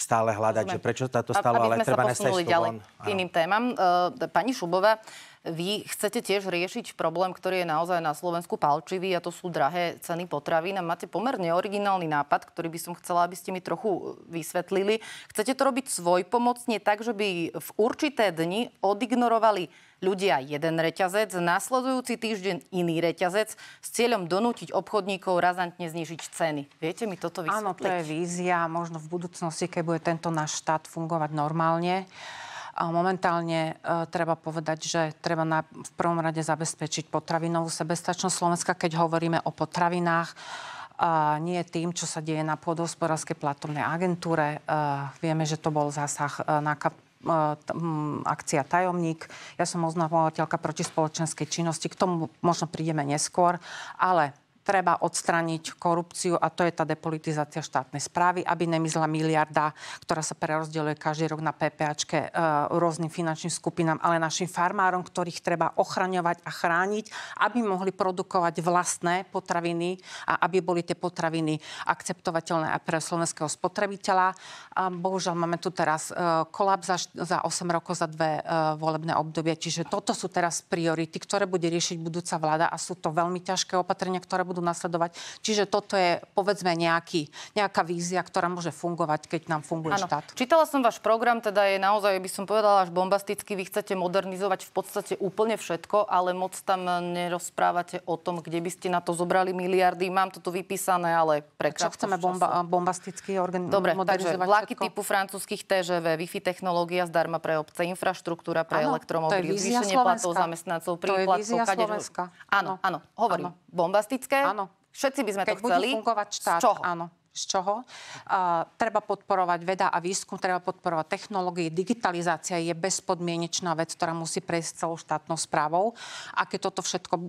stále hľadať, Rozumiem. že prečo táto stalo, ale treba nesť ďalej k iným témam. Uh, pani Šubová, vy chcete tiež riešiť problém, ktorý je naozaj na Slovensku palčivý a to sú drahé ceny potravín a máte pomerne originálny nápad, ktorý by som chcela, aby ste mi trochu vysvetlili. Chcete to robiť svojpomocne tak, že by v určité dni odignorovali ľudia jeden reťazec, následujúci týždeň iný reťazec s cieľom donútiť obchodníkov razantne znižiť ceny. Viete mi toto vysvetliť? Áno, to je vízia. Možno v budúcnosti, keď bude tento náš štát fungovať normálne. A momentálne e, treba povedať, že treba na, v prvom rade zabezpečiť potravinovú sebestačnosť Slovenska, keď hovoríme o potravinách nie tým, čo sa deje na pôdohospodárskej platovnej agentúre. Vieme, že to bol zásah na kap- akcia Tajomník. Ja som oznamovateľka proti spoločenskej činnosti. K tomu možno prídeme neskôr. Ale treba odstrániť korupciu a to je tá depolitizácia štátnej správy, aby nemizla miliarda, ktorá sa prerozdeľuje každý rok na PPAčke e, rôznym finančným skupinám, ale našim farmárom, ktorých treba ochraňovať a chrániť, aby mohli produkovať vlastné potraviny a aby boli tie potraviny akceptovateľné aj pre slovenského spotrebiteľa. A bohužiaľ máme tu teraz e, kolaps za, za 8 rokov, za dve e, volebné obdobie, čiže toto sú teraz priority, ktoré bude riešiť budúca vláda a sú to veľmi ťažké opatrenia, ktoré budú budú nasledovať. Čiže toto je, povedzme, nejaký, nejaká vízia, ktorá môže fungovať, keď nám funguje ano. štát. Čítala som váš program, teda je naozaj, by som povedala, až bombasticky. Vy chcete modernizovať v podstate úplne všetko, ale moc tam nerozprávate o tom, kde by ste na to zobrali miliardy. Mám to tu vypísané, ale pre Čo chceme bomba, bombasticky organ- Dobre, takže vlaky všetko? typu francúzskych TŽV, Wi-Fi technológia zdarma pre obce, infraštruktúra pre elektromobily, zvýšenie platov zamestnancov, príplatkov, Áno, áno, hovorím. Áno. Bombastické, Áno. Všetci by sme Keď to chceli. Keď fungovať štát, áno z čoho. Uh, treba podporovať veda a výskum, treba podporovať technológie. Digitalizácia je bezpodmienečná vec, ktorá musí prejsť celou štátnou správou. A keď toto všetko uh,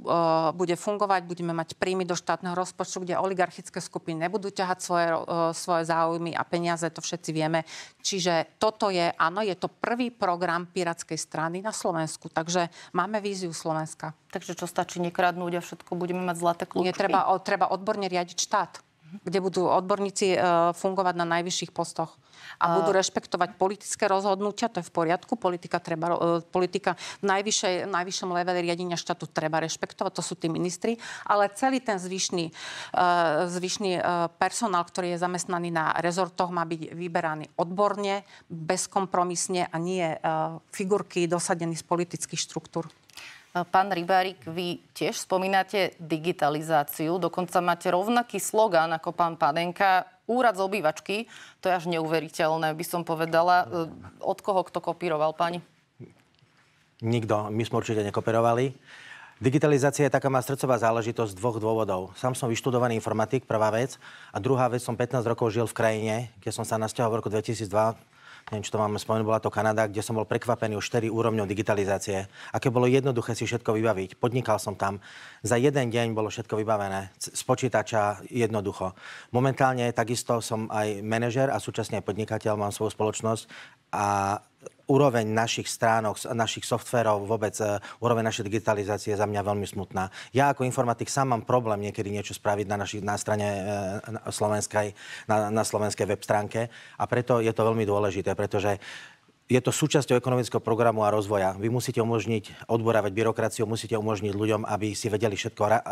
bude fungovať, budeme mať príjmy do štátneho rozpočtu, kde oligarchické skupiny nebudú ťahať svoje, uh, svoje záujmy a peniaze, to všetci vieme. Čiže toto je, áno, je to prvý program Pirátskej strany na Slovensku. Takže máme víziu Slovenska. Takže čo stačí nekradnúť a všetko budeme mať zlaté kľúčky? Nie, treba, treba odborne riadiť štát kde budú odborníci e, fungovať na najvyšších postoch a budú rešpektovať politické rozhodnutia, to je v poriadku. Politika, treba, e, politika v najvyššej, najvyššom leveli riadenia štátu treba rešpektovať, to sú tí ministri, ale celý ten zvyšný, e, zvyšný personál, ktorý je zamestnaný na rezortoch, má byť vyberaný odborne, bezkompromisne a nie figurky dosadený z politických štruktúr. Pán Rybárik, vy tiež spomínate digitalizáciu, dokonca máte rovnaký slogán ako pán Padenka, úrad z obývačky. To je až neuveriteľné, by som povedala. Od koho kto kopíroval, pani? Nikto. My sme určite nekopírovali. Digitalizácia je taká má srdcová záležitosť z dvoch dôvodov. Sám som vyštudovaný informatik, prvá vec. A druhá vec, som 15 rokov žil v krajine, kde som sa nasťahoval v roku 2002 neviem, či to máme spomenúť, bola to Kanada, kde som bol prekvapený už 4 úrovňou digitalizácie. Aké bolo jednoduché si všetko vybaviť. Podnikal som tam. Za jeden deň bolo všetko vybavené. Z počítača jednoducho. Momentálne takisto som aj manažer a súčasne aj podnikateľ, mám svoju spoločnosť a úroveň našich stránok, našich softverov, vôbec uh, úroveň našej digitalizácie je za mňa veľmi smutná. Ja ako informatik sám mám problém niekedy niečo spraviť na, naši, na strane uh, slovenskej, na, na slovenskej web stránke a preto je to veľmi dôležité, pretože je to súčasťou ekonomického programu a rozvoja. Vy musíte umožniť odborávať byrokraciu, musíte umožniť ľuďom, aby si vedeli všetko ra-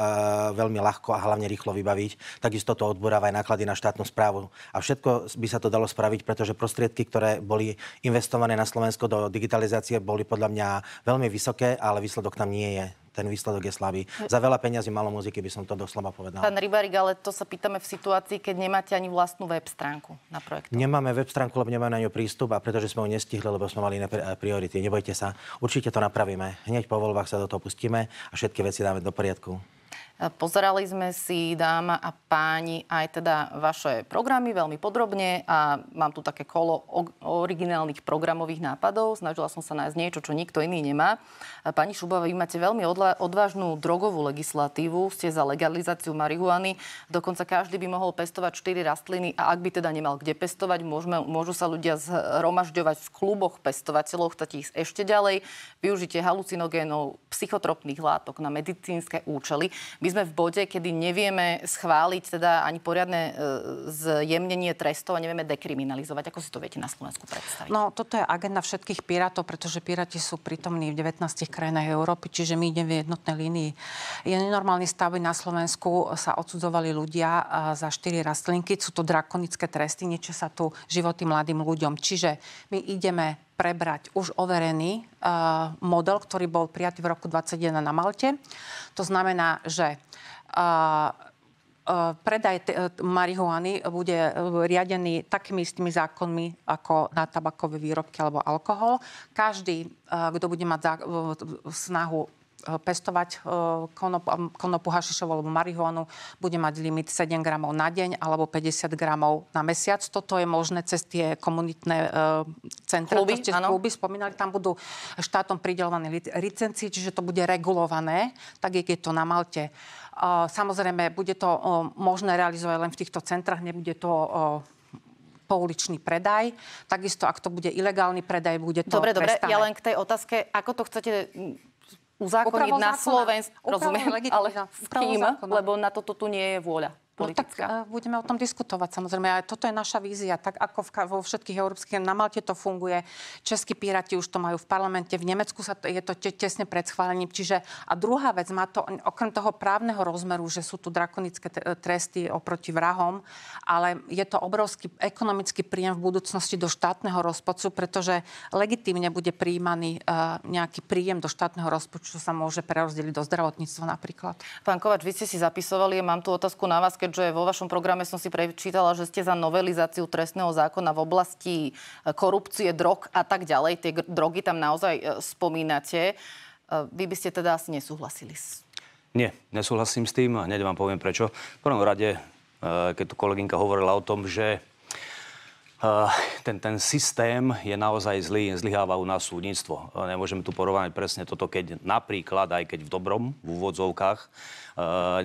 veľmi ľahko a hlavne rýchlo vybaviť. Takisto to odboráva aj náklady na štátnu správu. A všetko by sa to dalo spraviť, pretože prostriedky, ktoré boli investované na Slovensko do digitalizácie, boli podľa mňa veľmi vysoké, ale výsledok tam nie je ten výsledok je slabý. Za veľa peňazí, malo muziky by som to doslova povedal. Pán Rybarik, ale to sa pýtame v situácii, keď nemáte ani vlastnú web stránku na projekt. Nemáme web stránku, lebo nemáme na ňu prístup a pretože sme ho nestihli, lebo sme mali iné priority. Nebojte sa, určite to napravíme. Hneď po voľbách sa do toho pustíme a všetky veci dáme do poriadku. Pozerali sme si, dáma a páni, aj teda vaše programy veľmi podrobne a mám tu také kolo originálnych programových nápadov. Snažila som sa nájsť niečo, čo nikto iný nemá. Pani Šubava, vy máte veľmi odvážnu drogovú legislatívu, ste za legalizáciu marihuany. Dokonca každý by mohol pestovať 4 rastliny a ak by teda nemal kde pestovať, môžeme, môžu sa ľudia zhromažďovať v kluboch pestovateľov, chcete ísť ešte ďalej. Využitie halucinogénov, psychotropných látok na medicínske účely. My sme v bode, kedy nevieme schváliť teda ani poriadne e, zjemnenie trestov a nevieme dekriminalizovať. Ako si to viete na Slovensku predstaviť? No, toto je agenda všetkých pirátov, pretože piráti sú prítomní v 19 krajinách Európy, čiže my ideme v jednotnej línii. Je nenormálny stav, na Slovensku sa odsudzovali ľudia za 4 rastlinky. Sú to drakonické tresty, niečo sa tu životy mladým ľuďom. Čiže my ideme prebrať už overený uh, model, ktorý bol prijatý v roku 2021 na Malte. To znamená, že uh, predaj marihuany bude riadený takými istými zákonmi ako na tabakové výrobky alebo alkohol. Každý, kto bude mať snahu pestovať konopu, konopu hašišovú alebo marihuanu, bude mať limit 7 gramov na deň alebo 50 gramov na mesiac. Toto je možné cez tie komunitné centra, kluby, ste kluby spomínali. Tam budú štátom pridelované licencie, čiže to bude regulované, tak je to na Malte. Samozrejme, bude to možné realizovať len v týchto centrách, nebude to pouličný predaj. Takisto, ak to bude ilegálny predaj, bude to Dobre, dobre. Ja len k tej otázke, ako to chcete uzákoniť na Slovensku, rozumiem, ale s kým, lebo na toto tu nie je vôľa. No tak uh, budeme o tom diskutovať samozrejme. A toto je naša vízia. Tak ako v, vo všetkých európskych, na Malte to funguje. Českí piráti už to majú v parlamente. V Nemecku sa to, je to te, tesne pred schválením. Čiže a druhá vec má to okrem toho právneho rozmeru, že sú tu drakonické tresty oproti vrahom, ale je to obrovský ekonomický príjem v budúcnosti do štátneho rozpočtu, pretože legitímne bude príjmaný uh, nejaký príjem do štátneho rozpočtu, čo sa môže prerozdeliť do zdravotníctva napríklad. Pán Kovač, vy ste si zapisovali, mám tu otázku na vás, keď keďže vo vašom programe som si prečítala, že ste za novelizáciu trestného zákona v oblasti e, korupcie, drog a tak ďalej. Tie drogy tam naozaj e, spomínate. E, vy by ste teda asi nesúhlasili. Nie, nesúhlasím s tým a hneď vám poviem prečo. V prvom rade, keď tu kolegynka hovorila o tom, že ten, ten systém je naozaj zlý, zlyháva u nás súdnictvo. Nemôžeme tu porovnať presne toto, keď napríklad, aj keď v dobrom, v úvodzovkách,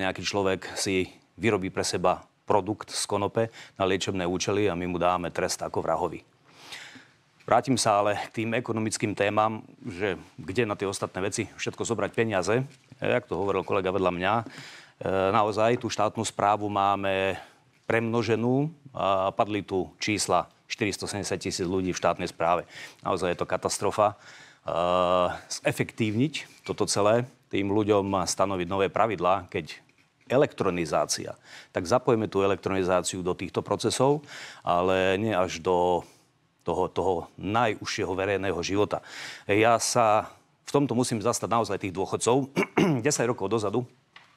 nejaký človek si vyrobí pre seba produkt z konope na liečebné účely a my mu dáme trest ako vrahovi. Vrátim sa ale k tým ekonomickým témam, že kde na tie ostatné veci všetko zobrať peniaze. Jak to hovoril kolega vedľa mňa, e, naozaj tú štátnu správu máme premnoženú a padli tu čísla 470 tisíc ľudí v štátnej správe. Naozaj je to katastrofa. Uh, efektívniť toto celé, tým ľuďom stanoviť nové pravidlá, keď elektronizácia, tak zapojme tú elektronizáciu do týchto procesov, ale nie až do toho, toho najúžšieho verejného života. Ja sa v tomto musím zastať naozaj tých dôchodcov. 10 rokov dozadu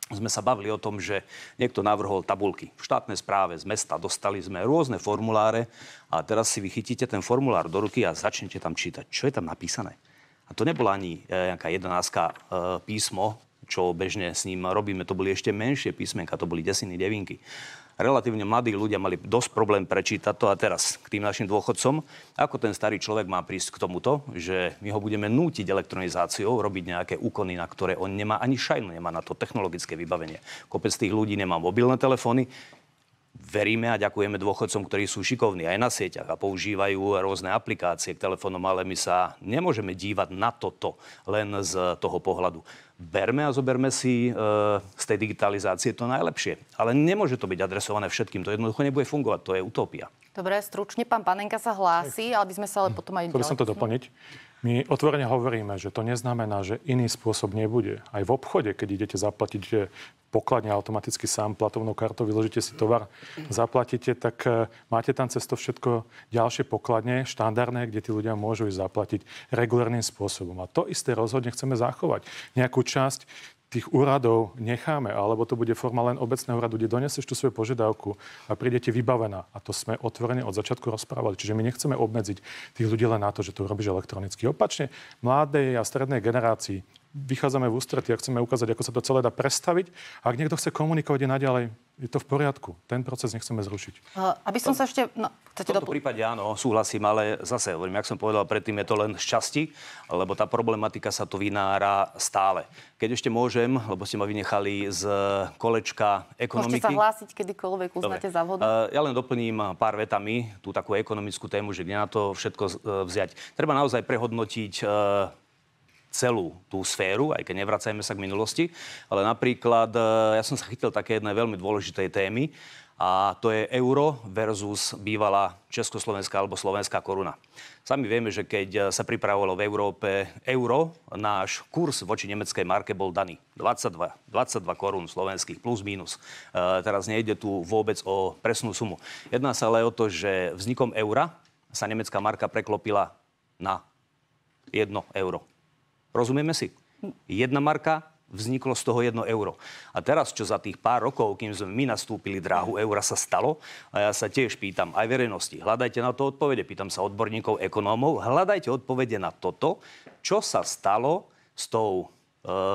sme sa bavili o tom, že niekto navrhol tabulky. V štátnej správe z mesta dostali sme rôzne formuláre a teraz si vychytíte ten formulár do ruky a začnete tam čítať. Čo je tam napísané? A to nebola ani e, nejaká jedenáctka e, písmo, čo bežne s ním robíme, to boli ešte menšie písmenka, to boli desiny, devinky. Relatívne mladí ľudia mali dosť problém prečítať to a teraz k tým našim dôchodcom, ako ten starý človek má prísť k tomuto, že my ho budeme nútiť elektronizáciou, robiť nejaké úkony, na ktoré on nemá ani šajnu, nemá na to technologické vybavenie. Kopec tých ľudí nemá mobilné telefóny, veríme a ďakujeme dôchodcom, ktorí sú šikovní aj na sieťach a používajú rôzne aplikácie k telefónom, ale my sa nemôžeme dívať na toto len z toho pohľadu. Berme a zoberme si e, z tej digitalizácie to najlepšie. Ale nemôže to byť adresované všetkým. To jednoducho nebude fungovať. To je utopia. Dobre, stručne pán Panenka sa hlási, ale by sme sa ale potom aj... Chcel by som to doplniť. My otvorene hovoríme, že to neznamená, že iný spôsob nebude. Aj v obchode, keď idete zaplatiť pokladne automaticky sám platovnou kartou, vyložíte si tovar, zaplatíte, tak e, máte tam cez to všetko ďalšie pokladne, štandardné, kde tí ľudia môžu ísť zaplatiť regulárnym spôsobom. A to isté rozhodne chceme zachovať. Nejakú časť tých úradov necháme, alebo to bude forma len obecného úradu, kde donesieš tú svoju požiadavku a prídete vybavená. A to sme otvorene od začiatku rozprávali. Čiže my nechceme obmedziť tých ľudí len na to, že to robíš elektronicky. Opačne, mladej a strednej generácii vychádzame v ústretí a chceme ukázať, ako sa to celé dá predstaviť. Ak niekto chce komunikovať je naďalej, je to v poriadku. Ten proces nechceme zrušiť. Uh, aby som to, sa ešte... No, v tomto dopl- prípade áno, súhlasím, ale zase, hovorím, jak som povedal predtým, je to len šťastí, lebo tá problematika sa tu vynára stále. Keď ešte môžem, lebo ste ma vynechali z kolečka ekonomiky. Môžete sa hlásiť kedykoľvek uznáte za vhodné. Uh, ja len doplním pár vetami tú takú ekonomickú tému, že kde na to všetko e, vziať. Treba naozaj prehodnotiť uh, celú tú sféru, aj keď nevracajme sa k minulosti. Ale napríklad, e, ja som sa chytil také jednej veľmi dôležitej témy a to je euro versus bývalá československá alebo slovenská koruna. Sami vieme, že keď sa pripravovalo v Európe euro, náš kurz voči nemeckej marke bol daný 22, 22 korún slovenských plus minus. E, teraz nejde tu vôbec o presnú sumu. Jedná sa ale o to, že vznikom eura sa nemecká marka preklopila na 1 euro. Rozumieme si? Jedna marka, vzniklo z toho jedno euro. A teraz, čo za tých pár rokov, kým sme my nastúpili dráhu eura, sa stalo, a ja sa tiež pýtam aj verejnosti, hľadajte na to odpovede, pýtam sa odborníkov, ekonómov, hľadajte odpovede na toto, čo sa stalo s tou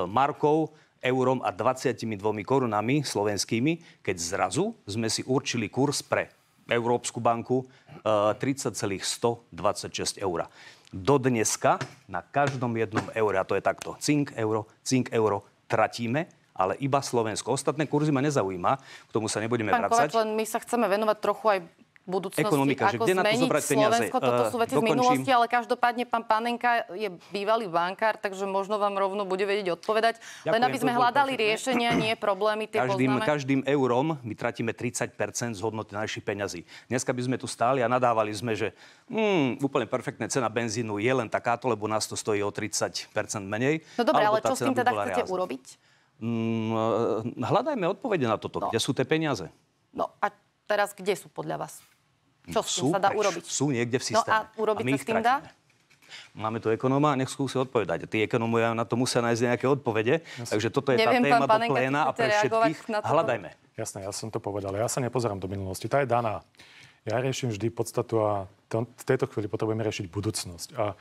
markov, eurom a 22 korunami slovenskými, keď zrazu sme si určili kurz pre Európsku banku 30,126 eur. Do dneska na každom jednom eure, a to je takto, cink, euro, cink, euro, tratíme ale iba Slovensko. Ostatné kurzy ma nezaujíma, k tomu sa nebudeme Pán vracať. Kovač, len my sa chceme venovať trochu aj budúcnosti, Ekonomika, že ako kde na to zmeniť zobrať peniaze? Slovensko. Toto sú veci z Dokončím. minulosti, ale každopádne pán Panenka je bývalý bankár, takže možno vám rovno bude vedieť odpovedať. Len Ďakujem, aby to sme hľadali perfektné. riešenia, nie problémy, tie Každým, poznáme. každým eurom my tratíme 30 z hodnoty našich peňazí. Dneska by sme tu stáli a nadávali sme, že hmm, úplne perfektné cena benzínu je len takáto, lebo nás to stojí o 30 menej. No dobre, ale čo s tým teda chcete reálna. urobiť? Mm, eh, hľadajme odpovede na toto. Kde sú tie peniaze? No a teraz kde sú podľa vás? Čo s sú sa dá preč, urobiť? Sú niekde v No systéme. a urobiť my sa s tým dá? Máme tu ekonóma, nech skúsi odpovedať. Tí ekonómovia na to musia nájsť nejaké odpovede. Takže toto je Neviem, tá téma pán do pléna a pre všetkých. Hľadajme. Jasné, ja som to povedal. Ja sa nepozerám do minulosti. Tá je daná. Ja riešim vždy podstatu a to, v tejto chvíli potrebujeme riešiť budúcnosť. A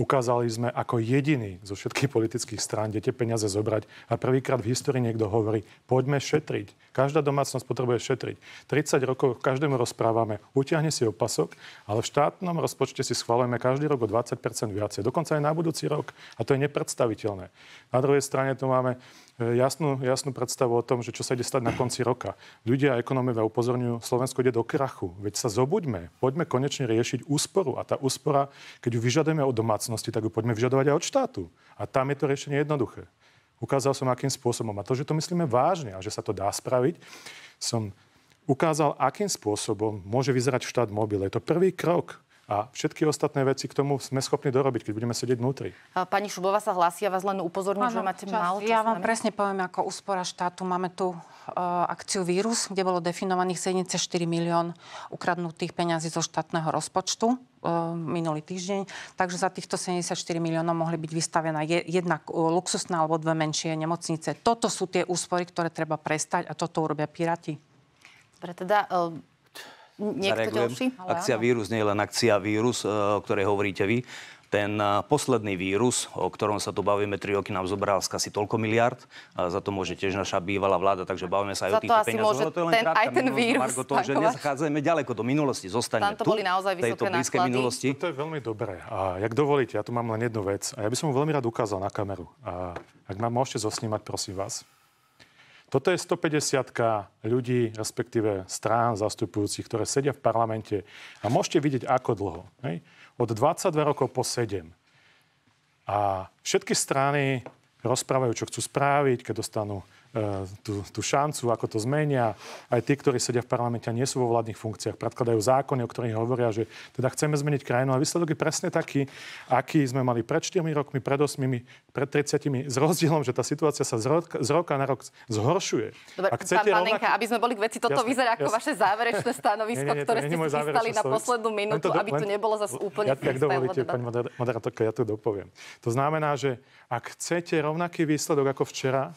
ukázali sme ako jediný zo všetkých politických strán, kde tie peniaze zobrať. A prvýkrát v histórii niekto hovorí, poďme šetriť. Každá domácnosť potrebuje šetriť. 30 rokov každému rozprávame, utiahne si opasok, ale v štátnom rozpočte si schvalujeme každý rok o 20% viacej. Dokonca aj na budúci rok. A to je nepredstaviteľné. Na druhej strane tu máme jasnú, jasnú predstavu o tom, že čo sa ide stať na konci roka. Ľudia a ekonómovia upozorňujú, Slovensko ide do krachu. Veď sa zobuďme, poďme konečne riešiť úsporu. A tá úspora, keď ju vyžadujeme od domácnosti, tak ju poďme vyžadovať aj od štátu. A tam je to riešenie jednoduché. Ukázal som, akým spôsobom. A to, že to myslíme vážne a že sa to dá spraviť, som ukázal, akým spôsobom môže vyzerať štát mobil. Je to prvý krok. A všetky ostatné veci k tomu sme schopní dorobiť, keď budeme sedieť vnútri. Pani Šubová sa hlasí a vás len upozorňujem, že máte čas. málo Ja vám presne poviem, ako úspora štátu. Máme tu uh, akciu Vírus, kde bolo definovaných 74 milión ukradnutých peňazí zo štátneho rozpočtu uh, minulý týždeň. Takže za týchto 74 miliónov mohli byť vystavená je, jedna uh, luxusná alebo dve menšie nemocnice. Toto sú tie úspory, ktoré treba prestať a toto urobia Piráti. Dobre, teda niekto ďalší? Akcia vírus nie je len akcia vírus, e, o ktorej hovoríte vy. Ten e, posledný vírus, o ktorom sa tu bavíme 3 roky, nám zobral asi toľko miliard. A za to môže tiež naša bývalá vláda, takže bavíme sa aj Za o to týchto peniazoch. môže to je len ten- aj ten vírus, Margo, to, že nezachádzajme ďaleko do minulosti. Zostaneme Tam to tu, boli naozaj tejto blízkej náklady. minulosti. To je veľmi dobré. A jak dovolíte, ja tu mám len jednu vec. A ja by som mu veľmi rád ukázal na kameru. A ak ma môžete zosnímať, prosím vás. Toto je 150 ľudí, respektíve strán zastupujúcich, ktoré sedia v parlamente. A môžete vidieť, ako dlho. Hej? Od 22 rokov po 7. A všetky strany rozprávajú, čo chcú spraviť, keď dostanú tú, tú šancu, ako to zmenia. Aj tí, ktorí sedia v parlamente a nie sú vo vládnych funkciách, predkladajú zákony, o ktorých hovoria, že teda chceme zmeniť krajinu. A výsledok je presne taký, aký sme mali pred 4 rokmi, pred 8, pred 30, s rozdielom, že tá situácia sa z roka, z roka na rok zhoršuje. Dobre, Ak pán Panenka, aby sme boli k veci, toto Jasné, vyzerá ako jasné. vaše záverečné stanovisko, Nie, nie, nie, to ktoré ste si chystali na poslednú minútu, do- aby to len- nebolo zase úplne Ja, ak dovolíte, pani moder- moderatorka, ja to dopoviem. To znamená, že ak chcete rovnaký výsledok ako včera,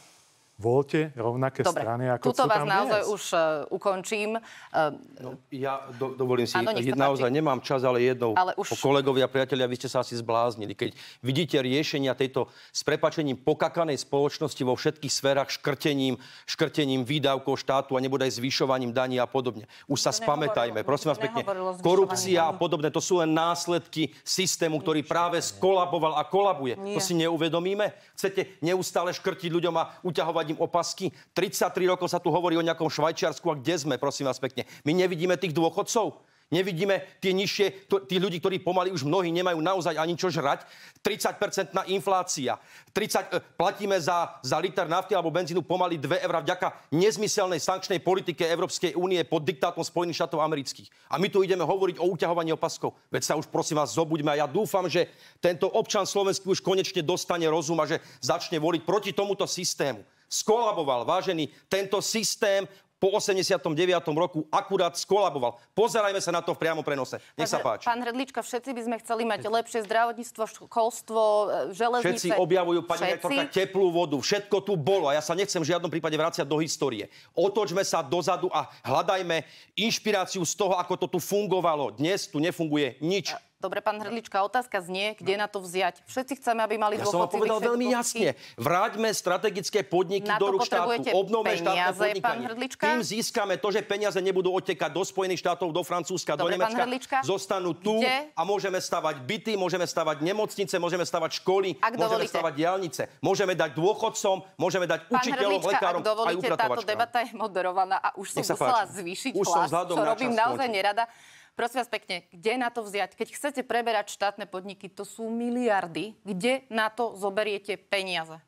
voľte rovnaké Dobre, strany, ako tuto sú vás tam naozaj dnes. už uh, ukončím. Uh, Ja do, dovolím si, Áno, naozaj páči. nemám čas, ale jednou. Ale už- O kolegovia, priatelia, vy ste sa asi zbláznili. Keď vidíte riešenia tejto s prepačením pokakanej spoločnosti vo všetkých sférach škrtením, škrtením výdavkov štátu a nebude aj zvyšovaním daní a podobne. Už sa spamätajme, prosím vás pekne. Korupcia a podobne, to sú len následky systému, ktorý práve skolaboval a kolabuje. Nie. To si neuvedomíme? Chcete neustále škrtiť ľuďom a uťahovať im opasky? 33 rokov sa tu hovorí o nejakom Švajčiarsku a kde sme, prosím vás pekne? My nevidíme tých dôchodcov? Nevidíme tie nižšie, tých ľudí, ktorí pomaly už mnohí nemajú naozaj ani čo žrať. 30-percentná inflácia. 30, e, platíme za, za liter nafty alebo benzínu pomaly 2 eurá vďaka nezmyselnej sankčnej politike Európskej únie pod diktátom Spojených štátov amerických. A my tu ideme hovoriť o uťahovaní opaskov. Veď sa už prosím vás zobuďme a ja dúfam, že tento občan slovenský už konečne dostane rozum a že začne voliť proti tomuto systému. Skolaboval, vážený, tento systém po 89. roku akurát skolaboval. Pozerajme sa na to v priamom prenose. Nech sa páči. Pán Hrdlička, všetci by sme chceli mať lepšie zdravotníctvo, školstvo, e, železnice. Všetci objavujú, pani rektorka, teplú vodu. Všetko tu bolo a ja sa nechcem v žiadnom prípade vráciať do histórie. Otočme sa dozadu a hľadajme inšpiráciu z toho, ako to tu fungovalo. Dnes tu nefunguje nič. Dobre, pán Hrdlička, otázka znie, kde na to vziať. Všetci chceme, aby mali Ja som vám dôchodci povedal veľmi jasne. Vráťme strategické podniky Na do rúk štátu. Obnovme štátne podnikanie. Tým získame to, že peniaze nebudú odtekať do Spojených štátov, do Francúzska, do Dobre, pán Nemecka. Hrdlička, Zostanú tu kde? a môžeme stavať byty, môžeme stavať nemocnice, môžeme stavať školy, Ak môžeme dovolíte. stavať diálnice. Môžeme dať dôchodcom, môžeme dať Pán učiteľom, Hrdlička, lekárom ak aj dovolíte, táto upratovačkám. debata je moderovaná a už som musela zvýšiť som hlas, čo robím naozaj nerada. Prosím vás pekne, kde na to vziať? Keď chcete preberať štátne podniky, to sú miliardy. Kde na to zoberiete peniaze?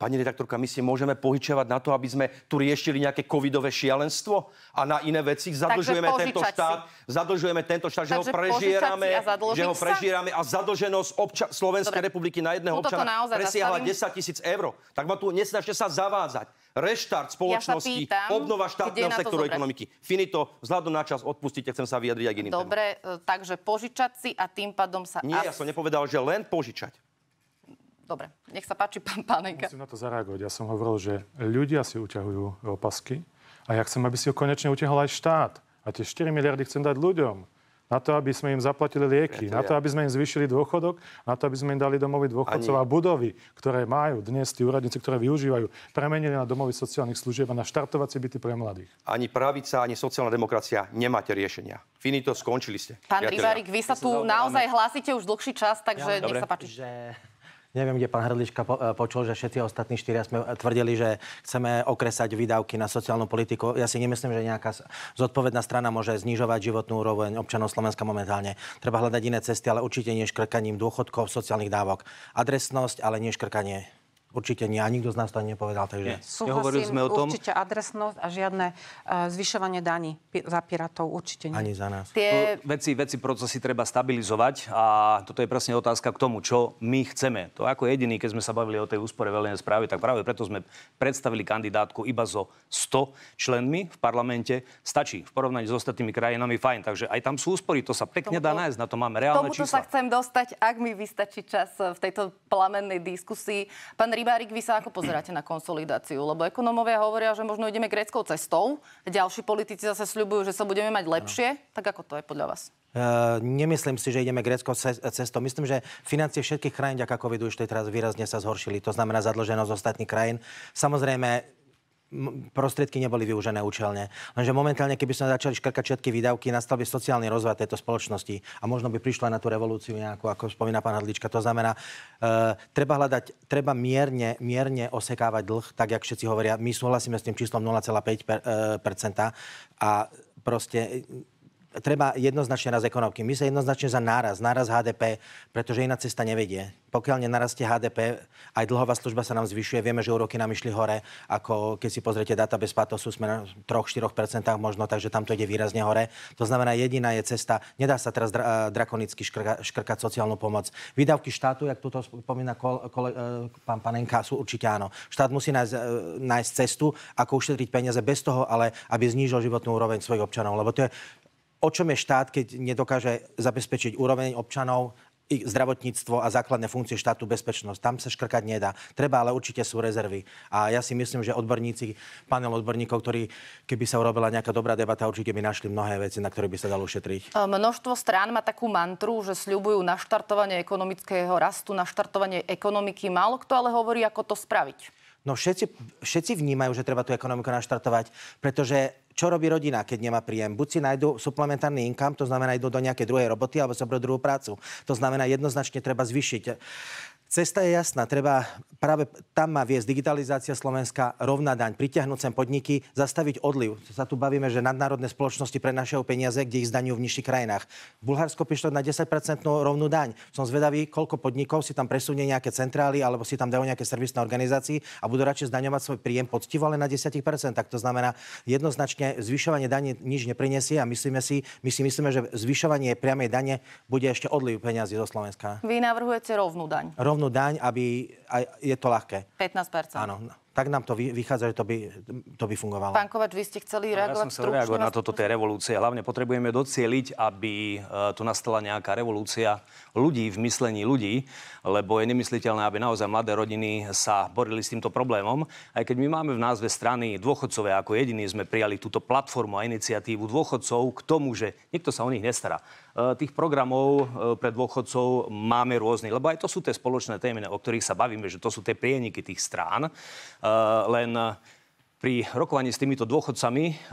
Pani redaktorka, my si môžeme požičiavať na to, aby sme tu riešili nejaké covidové šialenstvo a na iné veci. Zadlžujeme tento štát, zadlžujeme tento štát, že ho Takže prežierame, si že ho prežierame a zadlženosť obča- Slovenskej Dobre. republiky na jedného Tuto to občana presiahla zastavím. 10 tisíc eur. Tak ma tu nesnažte sa zavádzať. Reštart spoločnosti, pýtam, obnova štátneho sektoru zobrať? ekonomiky. Finito, vzhľadom na čas, odpustite, chcem sa vyjadriť aj k iným témam. Dobre, e, takže požičať si a tým pádom sa... Nie, as- ja som nepovedal, že len požičať. Dobre, nech sa páči, pán Pánenka. Musím na to zareagovať. Ja som hovoril, že ľudia si uťahujú opasky a ja chcem, aby si ho konečne utiahol aj štát. A tie 4 miliardy chcem dať ľuďom. Na to, aby sme im zaplatili lieky, Preto na to, ja- aby sme im zvýšili dôchodok, na to, aby sme im dali domovy dôchodcov Ani- a budovy, ktoré majú dnes tí úradníci, ktoré využívajú, premenili na domovy sociálnych služieb a na štartovacie byty pre mladých. Ani pravica, ani sociálna demokracia nemáte riešenia. Finito, skončili ste. Pán. Rybárik, vy sa tu naozaj hlásite už dlhší čas, takže nech sa páči. Že neviem, kde pán Hrdlička po, e, počul, že všetci ostatní štyria sme tvrdili, že chceme okresať výdavky na sociálnu politiku. Ja si nemyslím, že nejaká zodpovedná strana môže znižovať životnú úroveň občanov Slovenska momentálne. Treba hľadať iné cesty, ale určite nie škrkaním dôchodkov, sociálnych dávok. Adresnosť, ale nie škrkanie. Určite nie. A nikto z nás to ani nepovedal. Takže... Súhlasím, sme o tom. určite adresnosť a žiadne uh, zvyšovanie daní pi- za pirátov. Určite nie. Ani za nás. Tie... Veci, veci, procesy treba stabilizovať a toto je presne otázka k tomu, čo my chceme. To ako jediný, keď sme sa bavili o tej úspore verejnej správy, tak práve preto sme predstavili kandidátku iba so 100 členmi v parlamente. Stačí v porovnaní s ostatnými krajinami, fajn. Takže aj tam sú úspory, to sa pekne dá nájsť, na to máme reálne Tomuto sa čísla. chcem dostať, ak mi vystačí čas v tejto plamennej diskusii. Pán Rybárik, vy sa ako pozeráte na konsolidáciu? Lebo ekonómovia hovoria, že možno ideme gréckou cestou. Ďalší politici zase sľubujú, že sa budeme mať lepšie. Tak ako to je podľa vás? Uh, nemyslím si, že ideme gréckou ce- cestou. Myslím, že financie všetkých krajín, ďaká covidu, už teraz výrazne sa zhoršili. To znamená zadlženosť ostatných krajín. Samozrejme, prostriedky neboli využené účelne. Lenže momentálne, keby sme začali škrkať všetky výdavky, nastal by sociálny rozvoj tejto spoločnosti a možno by prišla na tú revolúciu nejakú, ako spomína pán Hadlička. To znamená, uh, treba hľadať, treba mierne, mierne osekávať dlh, tak jak všetci hovoria. My súhlasíme s tým číslom 0,5 per, uh, percenta a proste treba jednoznačne raz ekonomiky. My sa jednoznačne za náraz, náraz HDP, pretože iná cesta nevedie. Pokiaľ nenarastie HDP, aj dlhová služba sa nám zvyšuje. Vieme, že úroky nám išli hore, ako keď si pozriete data bez patosu, sme na 3-4% možno, takže tam to ide výrazne hore. To znamená, jediná je cesta. Nedá sa teraz dra- drakonicky škrka, škrkať sociálnu pomoc. Výdavky štátu, jak tuto spomína kol, kole, eh, pán Panenka, sú určite áno. Štát musí nájsť, eh, nájsť cestu, ako ušetriť peniaze bez toho, ale aby znížil životnú úroveň svojich občanov. Lebo to je O čom je štát, keď nedokáže zabezpečiť úroveň občanov, ich zdravotníctvo a základné funkcie štátu, bezpečnosť. Tam sa škrkať nedá. Treba, ale určite sú rezervy. A ja si myslím, že odborníci, panel odborníkov, ktorí, keby sa urobila nejaká dobrá debata, určite by našli mnohé veci, na ktoré by sa dalo ušetriť. E, Množstvo strán má takú mantru, že sľubujú naštartovanie ekonomického rastu, naštartovanie ekonomiky. Málo kto ale hovorí, ako to spraviť. No všetci, všetci vnímajú, že treba tú ekonomiku naštartovať, pretože čo robí rodina, keď nemá príjem? Buď si nájdu suplementárny income, to znamená idú do nejakej druhej roboty, alebo sa berú druhú prácu. To znamená jednoznačne treba zvýšiť. Cesta je jasná, treba práve tam má viesť digitalizácia Slovenska, rovná daň, pritiahnuť sem podniky, zastaviť odliv. Sa tu bavíme, že nadnárodné spoločnosti prenašajú peniaze, kde ich zdaňujú v nižších krajinách. Bulharsko prišlo na 10% rovnú daň. Som zvedavý, koľko podnikov si tam presunie nejaké centrály alebo si tam dajú nejaké servisné organizácie a budú radšej zdaňovať svoj príjem poctivo, ale na 10%. Tak to znamená, jednoznačne zvyšovanie dane nič neprinesie a myslíme si, my si myslíme, že zvyšovanie priamej dane bude ešte odliv peniazy zo Slovenska. Vy navrhujete rovnú daň. Rovnú daň, aby aj, je to ľahké. 15 Áno, tak nám to vy- vychádza, že to by, to by fungovalo. Pán Kovač, vy ste chceli Ja reagovať som chcel reagovať na toto tej revolúcie. Hlavne potrebujeme docieliť, aby e, tu nastala nejaká revolúcia ľudí v myslení ľudí, lebo je nemysliteľné, aby naozaj mladé rodiny sa borili s týmto problémom. Aj keď my máme v názve strany dôchodcové, ako jediní sme prijali túto platformu a iniciatívu dôchodcov k tomu, že nikto sa o nich nestará. Tých programov pre dôchodcov máme rôzne, lebo aj to sú tie spoločné témy, o ktorých sa bavíme, že to sú tie prieniky tých strán. Len pri rokovaní s týmito dôchodcami,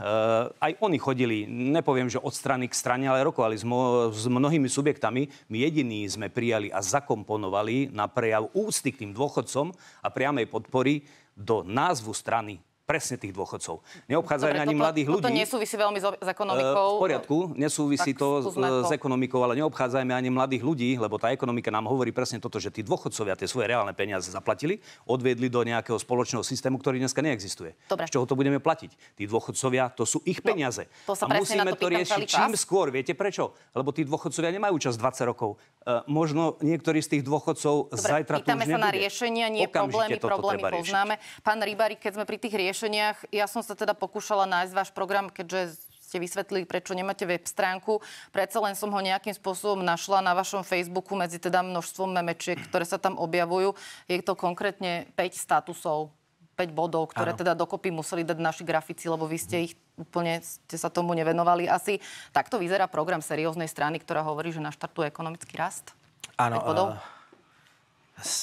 aj oni chodili, nepoviem, že od strany k strane, ale rokovali s, mo- s mnohými subjektami. My jediní sme prijali a zakomponovali na prejav úcty k tým dôchodcom a priamej podpory do názvu strany presne tých dôchodcov. Neobchádzajú ani toto, mladých ľudí. To nesúvisí veľmi s ekonomikou. Uh, v poriadku, nesúvisí tak to s, s ekonomikou, ale neobchádzajme ani mladých ľudí, lebo tá ekonomika nám hovorí presne toto, že tí dôchodcovia tie svoje reálne peniaze zaplatili, odviedli do nejakého spoločného systému, ktorý dneska neexistuje. Dobre. Z čoho to budeme platiť? Tí dôchodcovia, to sú ich peniaze. No, to sa a musíme to, to riešiť čím skôr. Viete prečo? Lebo tí dôchodcovia nemajú čas 20 rokov. Uh, možno niektorí z tých dôchodcov Dobre, zajtra tu už sa nebude. na riešenia, nie Okamžite problémy, problémy poznáme. Pán Rybari, keď sme pri tých riešeniach, ja som sa teda pokúšala nájsť váš program, keďže ste vysvetlili, prečo nemáte web stránku. Predsa len som ho nejakým spôsobom našla na vašom Facebooku medzi teda množstvom memečiek, ktoré sa tam objavujú. Je to konkrétne 5 statusov 5 bodov, ktoré ano. teda dokopy museli dať naši grafici, lebo vy ste ich úplne, ste sa tomu nevenovali asi. Takto vyzerá program serióznej strany, ktorá hovorí, že naštartuje ekonomický rast? Áno.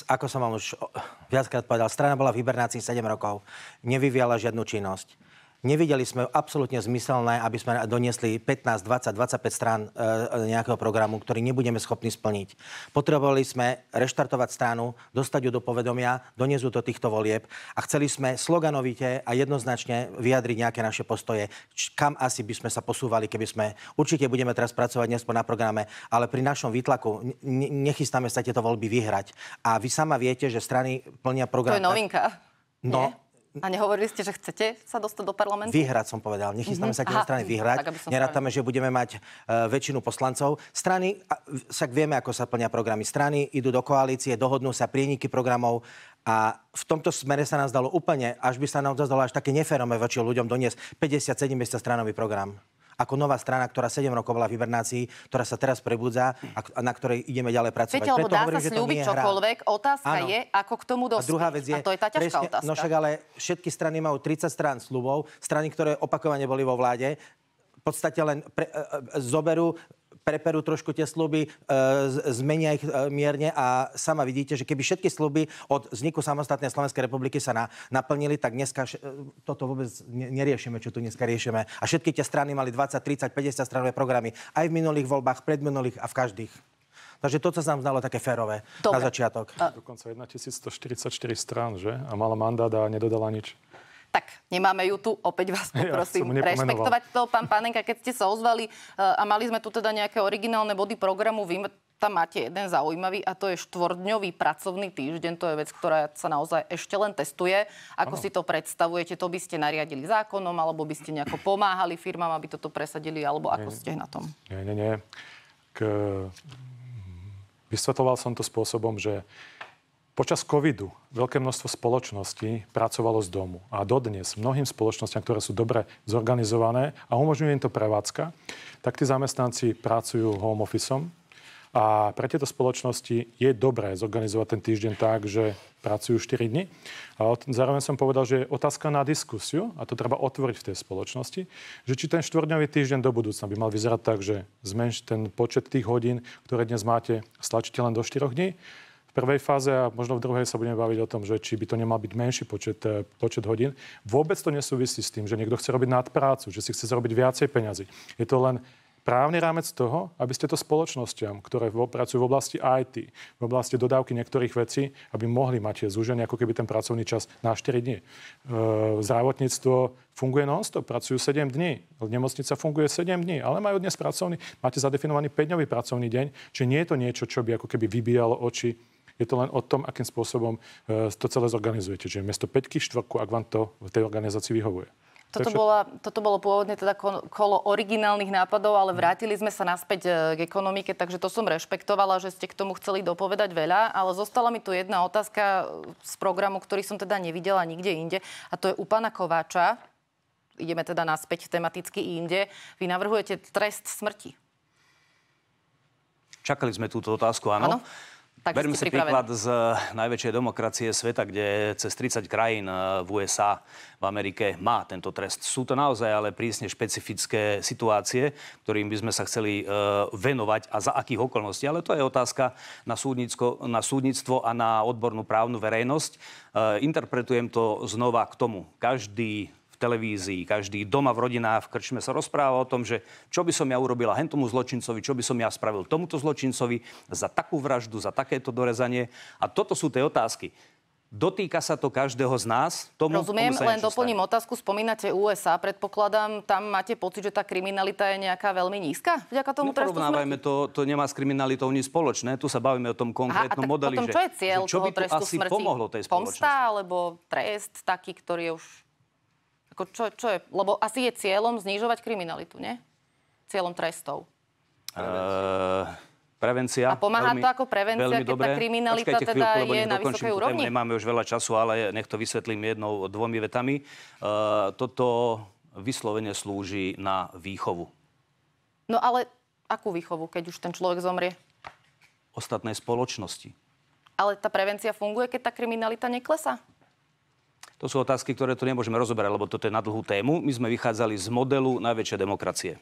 Ako som vám už viackrát povedal, strana bola v hibernácii 7 rokov. Nevyvíjala žiadnu činnosť. Nevideli sme absolútne zmyselné, aby sme doniesli 15, 20, 25 strán e, nejakého programu, ktorý nebudeme schopní splniť. Potrebovali sme reštartovať stranu, dostať ju do povedomia, doniesť ju do týchto volieb a chceli sme sloganovite a jednoznačne vyjadriť nejaké naše postoje, č- kam asi by sme sa posúvali, keby sme... Určite budeme teraz pracovať dnes na programe, ale pri našom výtlaku ne- nechystáme sa tieto voľby vyhrať. A vy sama viete, že strany plnia program... To je novinka. No, Nie? A nehovorili ste, že chcete sa dostať do parlamentu? Vyhrať som povedal. Nechystáme mm-hmm. sa tie strany vyhrať. Nerátame, že budeme mať uh, väčšinu poslancov. Strany, však vieme, ako sa plnia programy. Strany idú do koalície, dohodnú sa prieniky programov a v tomto smere sa nám zdalo úplne, až by sa nám zdalo až také neférome voči ľuďom doniesť 50-70 stranový program ako nová strana, ktorá 7 rokov bola v hibernácii, ktorá sa teraz prebudza a na ktorej ideme ďalej pracovať. Viete, lebo dá hovorím, sa slúbiť čokoľvek. Otázka ano. je, ako k tomu dospieť. A druhá vec je, a to je tá ťažká presne, otázka. No však ale všetky strany majú 30 strán slubov, strany, ktoré opakovane boli vo vláde, v podstate len pre, e, e, zoberú preperú trošku tie sluby, e, zmenia ich e, mierne a sama vidíte, že keby všetky sluby od vzniku samostatnej Slovenskej republiky sa na, naplnili, tak dneska e, toto vôbec neriešime, čo tu dneska riešime. A všetky tie strany mali 20, 30, 50 stranové programy. Aj v minulých voľbách, predminulých a v každých. Takže toto sa nám zdalo také férové Dobre. na začiatok. A... Dokonca 1144 strán, že? A mala mandát a nedodala nič. Tak, nemáme ju tu, opäť vás poprosím ja rešpektovať to. Pán Pánenka, keď ste sa ozvali uh, a mali sme tu teda nejaké originálne body programu, vy tam máte jeden zaujímavý a to je štvordňový pracovný týždeň. To je vec, ktorá sa naozaj ešte len testuje. Ako ano. si to predstavujete? To by ste nariadili zákonom, alebo by ste nejako pomáhali firmám, aby toto presadili, alebo ako nie, ste na tom? Nie, nie, nie. K... Vysvetloval som to spôsobom, že Počas covidu veľké množstvo spoločností pracovalo z domu a dodnes mnohým spoločnostiam, ktoré sú dobre zorganizované a umožňuje im to prevádzka, tak tí zamestnanci pracujú home officeom a pre tieto spoločnosti je dobré zorganizovať ten týždeň tak, že pracujú 4 dni. A zároveň som povedal, že je otázka na diskusiu, a to treba otvoriť v tej spoločnosti, že či ten štvrťdňový týždeň do budúcna by mal vyzerať tak, že zmenš ten počet tých hodín, ktoré dnes máte, stlačíte len do 4 dní, prvej fáze a možno v druhej sa budeme baviť o tom, že či by to nemal byť menší počet, eh, počet hodín. Vôbec to nesúvisí s tým, že niekto chce robiť nadprácu, že si chce zarobiť viacej peňazí. Je to len právny rámec toho, aby ste to spoločnosťam, ktoré pracujú v oblasti IT, v oblasti dodávky niektorých vecí, aby mohli mať zúžený ako keby ten pracovný čas na 4 dní. E, zdravotníctvo funguje non-stop, pracujú 7 dní. Nemocnica funguje 7 dní, ale majú dnes pracovný, máte zadefinovaný 5-dňový pracovný deň, čiže nie je to niečo, čo by ako keby vybíjalo oči je to len o tom, akým spôsobom e, to celé zorganizujete. Čiže miesto 5 štvorku, ak vám to v tej organizácii vyhovuje. Toto, bola, toto bolo pôvodne teda kolo originálnych nápadov, ale vrátili sme sa naspäť e, k ekonomike, takže to som rešpektovala, že ste k tomu chceli dopovedať veľa, ale zostala mi tu jedna otázka z programu, ktorý som teda nevidela nikde inde, a to je u pána Kováča. Ideme teda naspäť tematicky inde. Vy navrhujete trest smrti. Čakali sme túto otázku, áno. áno? Tak Berme si príklad z najväčšej demokracie sveta, kde cez 30 krajín eh, v USA, v Amerike má tento trest. Sú to naozaj ale prísne špecifické situácie, ktorým by sme sa chceli uh, venovať a za akých okolností. Ale to je otázka na, na súdnictvo a na odbornú právnu verejnosť. Uh, interpretujem to znova k tomu. Každý v televízii, každý doma v rodinách, v krčme sa rozpráva o tom, že čo by som ja urobila hentomu zločincovi, čo by som ja spravil tomuto zločincovi za takú vraždu, za takéto dorezanie. A toto sú tie otázky. Dotýka sa to každého z nás? Tomu, Rozumiem, tomu len doplním stane. otázku. Spomínate USA, predpokladám, tam máte pocit, že tá kriminalita je nejaká veľmi nízka vďaka tomu no, trestu smrti? to, to nemá s kriminalitou nič spoločné. Tu sa bavíme o tom konkrétnom Aha, modeli. Potom, čo je cieľ že, čo by trestu asi smrti? pomohlo tej spoločnosti? Pomsta alebo trest taký, ktorý je už ako čo, čo je? Lebo asi je cieľom znižovať kriminalitu, nie? Cieľom trestov. Uh, prevencia. A pomáha veľmi, to ako prevencia, keď dobré. tá kriminalita Počkajte teda chvíľku, je na vysokej úrovni? Tému, nemáme už veľa času, ale nech to vysvetlím jednou, dvomi vetami. Uh, toto vyslovene slúži na výchovu. No ale akú výchovu, keď už ten človek zomrie? Ostatnej spoločnosti. Ale tá prevencia funguje, keď tá kriminalita neklesá? To sú otázky, ktoré tu nemôžeme rozoberať, lebo toto je na dlhú tému. My sme vychádzali z modelu najväčšej demokracie.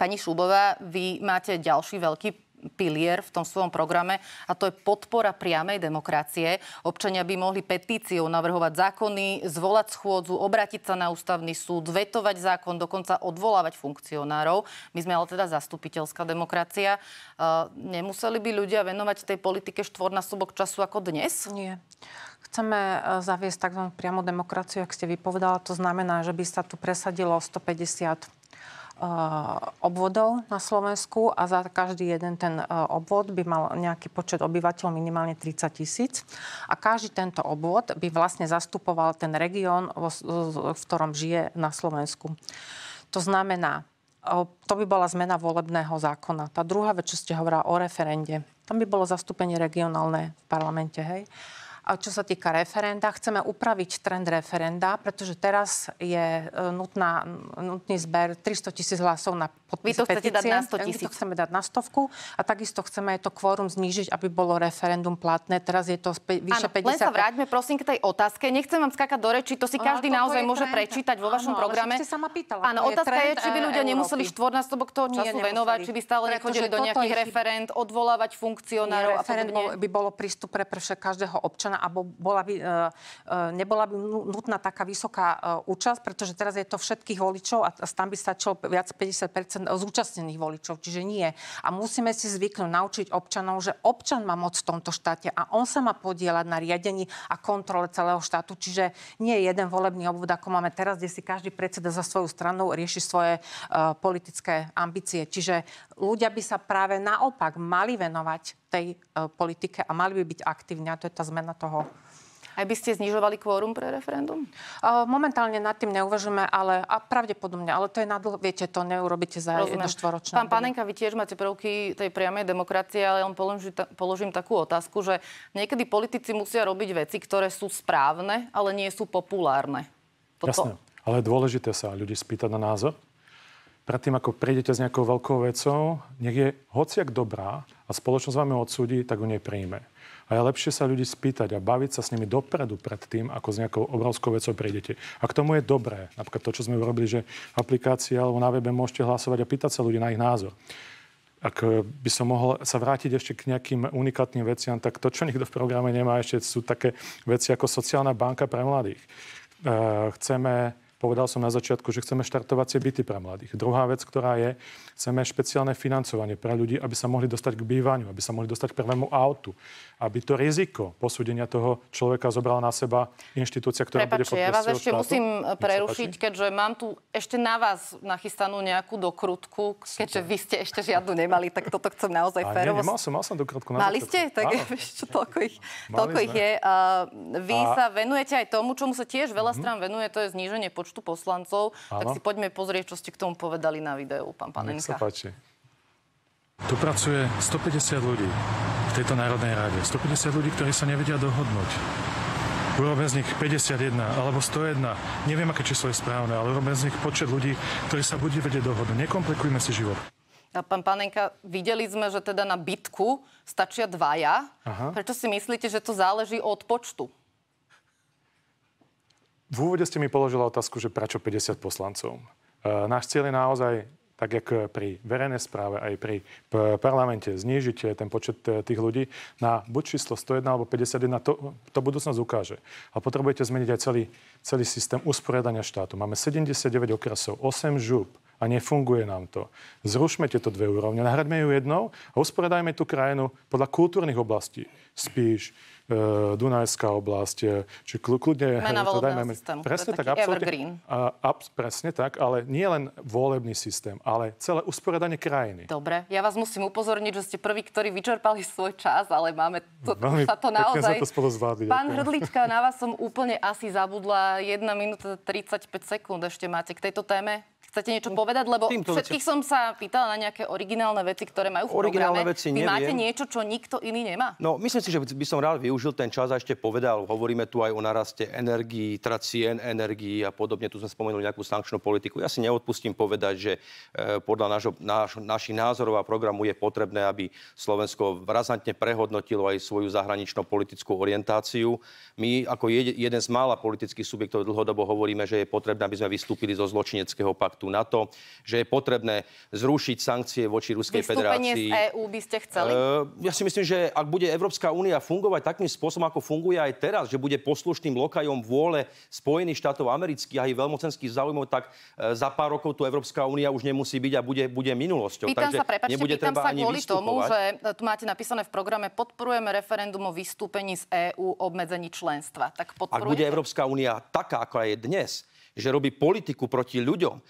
Pani Šubová, vy máte ďalší veľký pilier v tom svojom programe a to je podpora priamej demokracie. Občania by mohli petíciou navrhovať zákony, zvolať schôdzu, obratiť sa na ústavný súd, vetovať zákon, dokonca odvolávať funkcionárov. My sme ale teda zastupiteľská demokracia. Nemuseli by ľudia venovať tej politike štvornásobok času ako dnes? Nie. Chceme e, zaviesť tzv. priamu demokraciu, ak ste vypovedala. To znamená, že by sa tu presadilo 150 e, obvodov na Slovensku a za každý jeden ten e, obvod by mal nejaký počet obyvateľov minimálne 30 tisíc. A každý tento obvod by vlastne zastupoval ten región, v ktorom žije na Slovensku. To znamená, to by bola zmena volebného zákona. Tá druhá vec, čo ste hovorila o referende, tam by bolo zastúpenie regionálne v parlamente, hej. Čo sa týka referenda, chceme upraviť trend referenda, pretože teraz je e, nutná, nutný zber 300 tisíc hlasov na Vy to chcete dať na 100 tisíc. My to chceme dať na stovku a takisto chceme aj to kvórum znížiť, aby bolo referendum platné. Teraz je to spe, vyše ano, 50... len sa vráťme prosím k tej otázke. Nechcem vám skakať do reči, to si každý naozaj môže trend. prečítať vo vašom ano, programe. Ale sa ma pýtala, Áno, otázka je, či by ľudia nemuseli štvornásobok toho času Nie, venovať, či by stále nechodili do nejakých referend, odvolávať funkcionárov a podobne. by bolo prístupné pre každého občana a bola by by, e, e, nebola by nutná taká vysoká e, účasť, pretože teraz je to všetkých voličov a tam by stačilo viac 50 zúčastnených voličov, čiže nie. A musíme si zvyknúť naučiť občanov, že občan má moc v tomto štáte a on sa má podielať na riadení a kontrole celého štátu. Čiže nie je jeden volebný obvod, ako máme teraz, kde si každý predseda za svoju stranu rieši svoje uh, politické ambície. Čiže ľudia by sa práve naopak mali venovať tej uh, politike a mali by byť aktívni. A to je tá zmena toho aj by ste znižovali kvórum pre referendum? Momentálne nad tým neuvažujeme, ale a pravdepodobne, ale to je na dlho, viete, to neurobíte za Rozumiem. jedno štvoročné. Pán Panenka, vy tiež máte prvky tej priamej demokracie, ale len položím, položím takú otázku, že niekedy politici musia robiť veci, ktoré sú správne, ale nie sú populárne. Toto... Jasne, ale je dôležité sa ľudí spýtať na názor. Predtým, ako prejdete s nejakou veľkou vecou, nech je hociak dobrá a spoločnosť vám ju odsúdi, tak ju nepríjme. A je lepšie sa ľudí spýtať a baviť sa s nimi dopredu pred tým, ako s nejakou obrovskou vecou prídete. A k tomu je dobré. Napríklad to, čo sme urobili, že aplikácia alebo na webe môžete hlasovať a pýtať sa ľudí na ich názor. Ak by som mohol sa vrátiť ešte k nejakým unikátnym veciam, tak to, čo nikto v programe nemá ešte, sú také veci ako sociálna banka pre mladých. Chceme Povedal som na začiatku, že chceme štartovacie byty pre mladých. Druhá vec, ktorá je, chceme špeciálne financovanie pre ľudí, aby sa mohli dostať k bývaniu, aby sa mohli dostať k prvému autu, aby to riziko posúdenia toho človeka zobrala na seba inštitúcia, ktorá Prepačte, bude pod ja vás ešte štátu. musím prerušiť, keďže mám tu ešte na vás nachystanú nejakú dokrutku, keďže vy ste ešte žiadnu nemali, tak toto chcem naozaj férovo. Nemal som, mal som dokrutku. Na Mali ste? Tak ešte toľko ich, toľko ich je. Uh, vy a... sa venujete aj tomu, čomu sa tiež veľa mm-hmm. strán venuje, to je zníženie počtu počtu poslancov. Áno. Tak si poďme pozrieť, čo ste k tomu povedali na videu, pán Panenka. Nech sa páči. Tu pracuje 150 ľudí v tejto Národnej rade. 150 ľudí, ktorí sa nevedia dohodnúť. Urobíme z nich 51 alebo 101. Neviem, aké číslo je správne, ale urobíme z nich počet ľudí, ktorí sa budú vedieť dohodnúť. Nekomplikujme si život. Pán Panenka, videli sme, že teda na bitku stačia dvaja. Aha. Prečo si myslíte, že to záleží od počtu? V úvode ste mi položila otázku, že prečo 50 poslancov. E, náš cieľ je naozaj tak jak pri verejnej správe aj pri parlamente znížiť ten počet e, tých ľudí na buď číslo 101 alebo 51, to, to budúcnosť ukáže. A potrebujete zmeniť aj celý, celý systém usporiadania štátu. Máme 79 okresov, 8 žúb, a nefunguje nám to. Zrušme tieto dve úrovne, nahradme ju jednou a usporiadajme tú krajinu podľa kultúrnych oblastí. Spíš, e, Dunajská oblasť, e, či kľudne... Mena to dajme, systému, presne tak, absolútne. A, a, presne tak, ale nie len volebný systém, ale celé usporiadanie krajiny. Dobre, ja vás musím upozorniť, že ste prví, ktorí vyčerpali svoj čas, ale máme to, Veľmi sa to naozaj... to spolu zvládli. Pán Hrdlička, na vás som úplne asi zabudla 1 minúta 35 sekúnd ešte máte k tejto téme. Chcete niečo povedať? Lebo Týmto všetkých veci... som sa pýtala na nejaké originálne veci, ktoré majú v originálne programe. Veci Vy neviem. máte niečo, čo nikto iný nemá? No, myslím si, že by som rád využil ten čas a ešte povedal. Hovoríme tu aj o naraste energií, teda cien energií a podobne. Tu sme spomenuli nejakú sankčnú politiku. Ja si neodpustím povedať, že e, podľa našo, naš, našich názorov a programu je potrebné, aby Slovensko razantne prehodnotilo aj svoju zahranično politickú orientáciu. My ako jeden z mála politických subjektov dlhodobo hovoríme, že je potrebné, aby sme vystúpili zo zločineckého paktu paktu NATO, že je potrebné zrušiť sankcie voči Ruskej Vystúpenie federácii. z EÚ by ste chceli? Uh, ja si myslím, že ak bude Európska únia fungovať takým spôsobom, ako funguje aj teraz, že bude poslušným lokajom vôle Spojených štátov amerických a aj veľmocenských záujmov, tak uh, za pár rokov tu Európska únia už nemusí byť a bude, bude minulosťou. Pýtam Takže sa, prepačte, nebude pýtam treba sa ani kvôli tomu, že e, tu máte napísané v programe podporujeme referendum o vystúpení z EÚ obmedzení členstva. Tak Ak bude Európska únia taká, ako je dnes, že robí politiku proti ľuďom, e,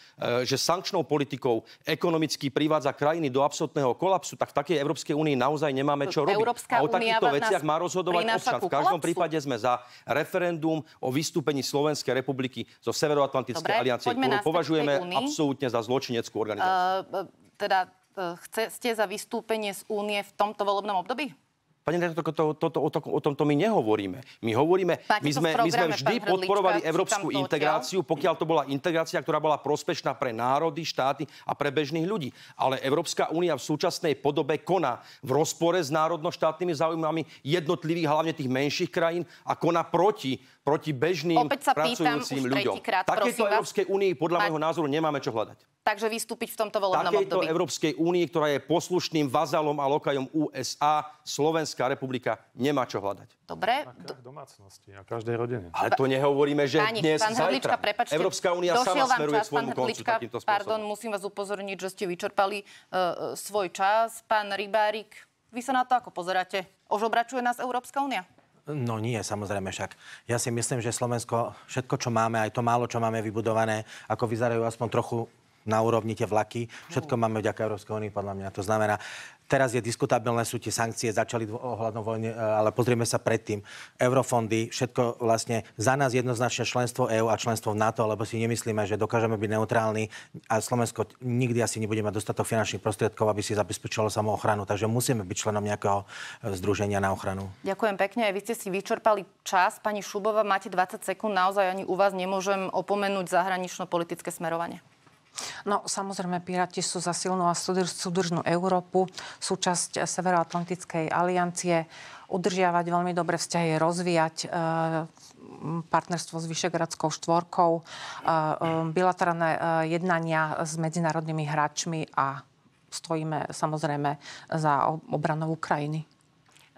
že sankčnou politikou ekonomicky privádza krajiny do absolútneho kolapsu, tak v takej Európskej únii naozaj nemáme čo robiť. Európska a o takýchto veciach má rozhodovať občan. V každom kolapsu. prípade sme za referendum o vystúpení Slovenskej republiky zo Severoatlantickej aliancie, ktorú považujeme absolútne za zločineckú organizáciu. Uh, teda chce, ste za vystúpenie z únie v tomto volebnom období? Pani to, to, to, to, o, to, o tomto my nehovoríme. My hovoríme, my sme, my sme vždy podporovali európsku integráciu, pokiaľ to bola integrácia, ktorá bola prospešná pre národy, štáty a pre bežných ľudí. Ale Európska únia v súčasnej podobe koná v rozpore s národno-štátnymi záujmami jednotlivých, hlavne tých menších krajín a koná proti proti bežným Opäť sa pracujúcim ľuďom. Krát, Takejto Európskej únii podľa môjho názoru nemáme čo hľadať. Takže vystúpiť v tomto volebnom Takejto období. Európskej únii, ktorá je poslušným vazalom a lokajom USA, Slovenská republika nemá čo hľadať. Dobre. Na domácnosti a každej rodine. Ale to nehovoríme, že Pani, dnes, pán Hrdlička. Prepačte, Európska únia sama smeruje čas, svojmu koncu takýmto spôsobom. Pardon, musím vás upozorniť, že ste vyčerpali uh, svoj čas. Pán Rybárik, vy sa na to ako pozeráte? Ožobračuje nás Európska únia? No nie, samozrejme však. Ja si myslím, že Slovensko, všetko, čo máme, aj to málo, čo máme vybudované, ako vyzerajú aspoň trochu na úrovni tie vlaky. Všetko máme vďaka Európskej únii, podľa mňa. To znamená, Teraz je diskutabilné, sú tie sankcie, začali ohľadom vojny, e, ale pozrieme sa predtým. Eurofondy, všetko vlastne za nás jednoznačne členstvo EÚ a členstvo v NATO, lebo si nemyslíme, že dokážeme byť neutrálni a Slovensko nikdy asi nebude mať dostatok finančných prostriedkov, aby si zabezpečilo samoochranu. Takže musíme byť členom nejakého e, združenia na ochranu. Ďakujem pekne. Vy ste si vyčerpali čas. Pani Šubova, máte 20 sekúnd. Naozaj ani u vás nemôžem opomenúť zahranično-politické smerovanie. No samozrejme, Piráti sú za silnú a súdržnú Európu, súčasť Severoatlantickej aliancie, udržiavať veľmi dobré vzťahy, rozvíjať e, partnerstvo s Vyšegradskou štvorkou, e, e, bilaterálne e, jednania s medzinárodnými hráčmi a stojíme samozrejme za obranou Ukrajiny.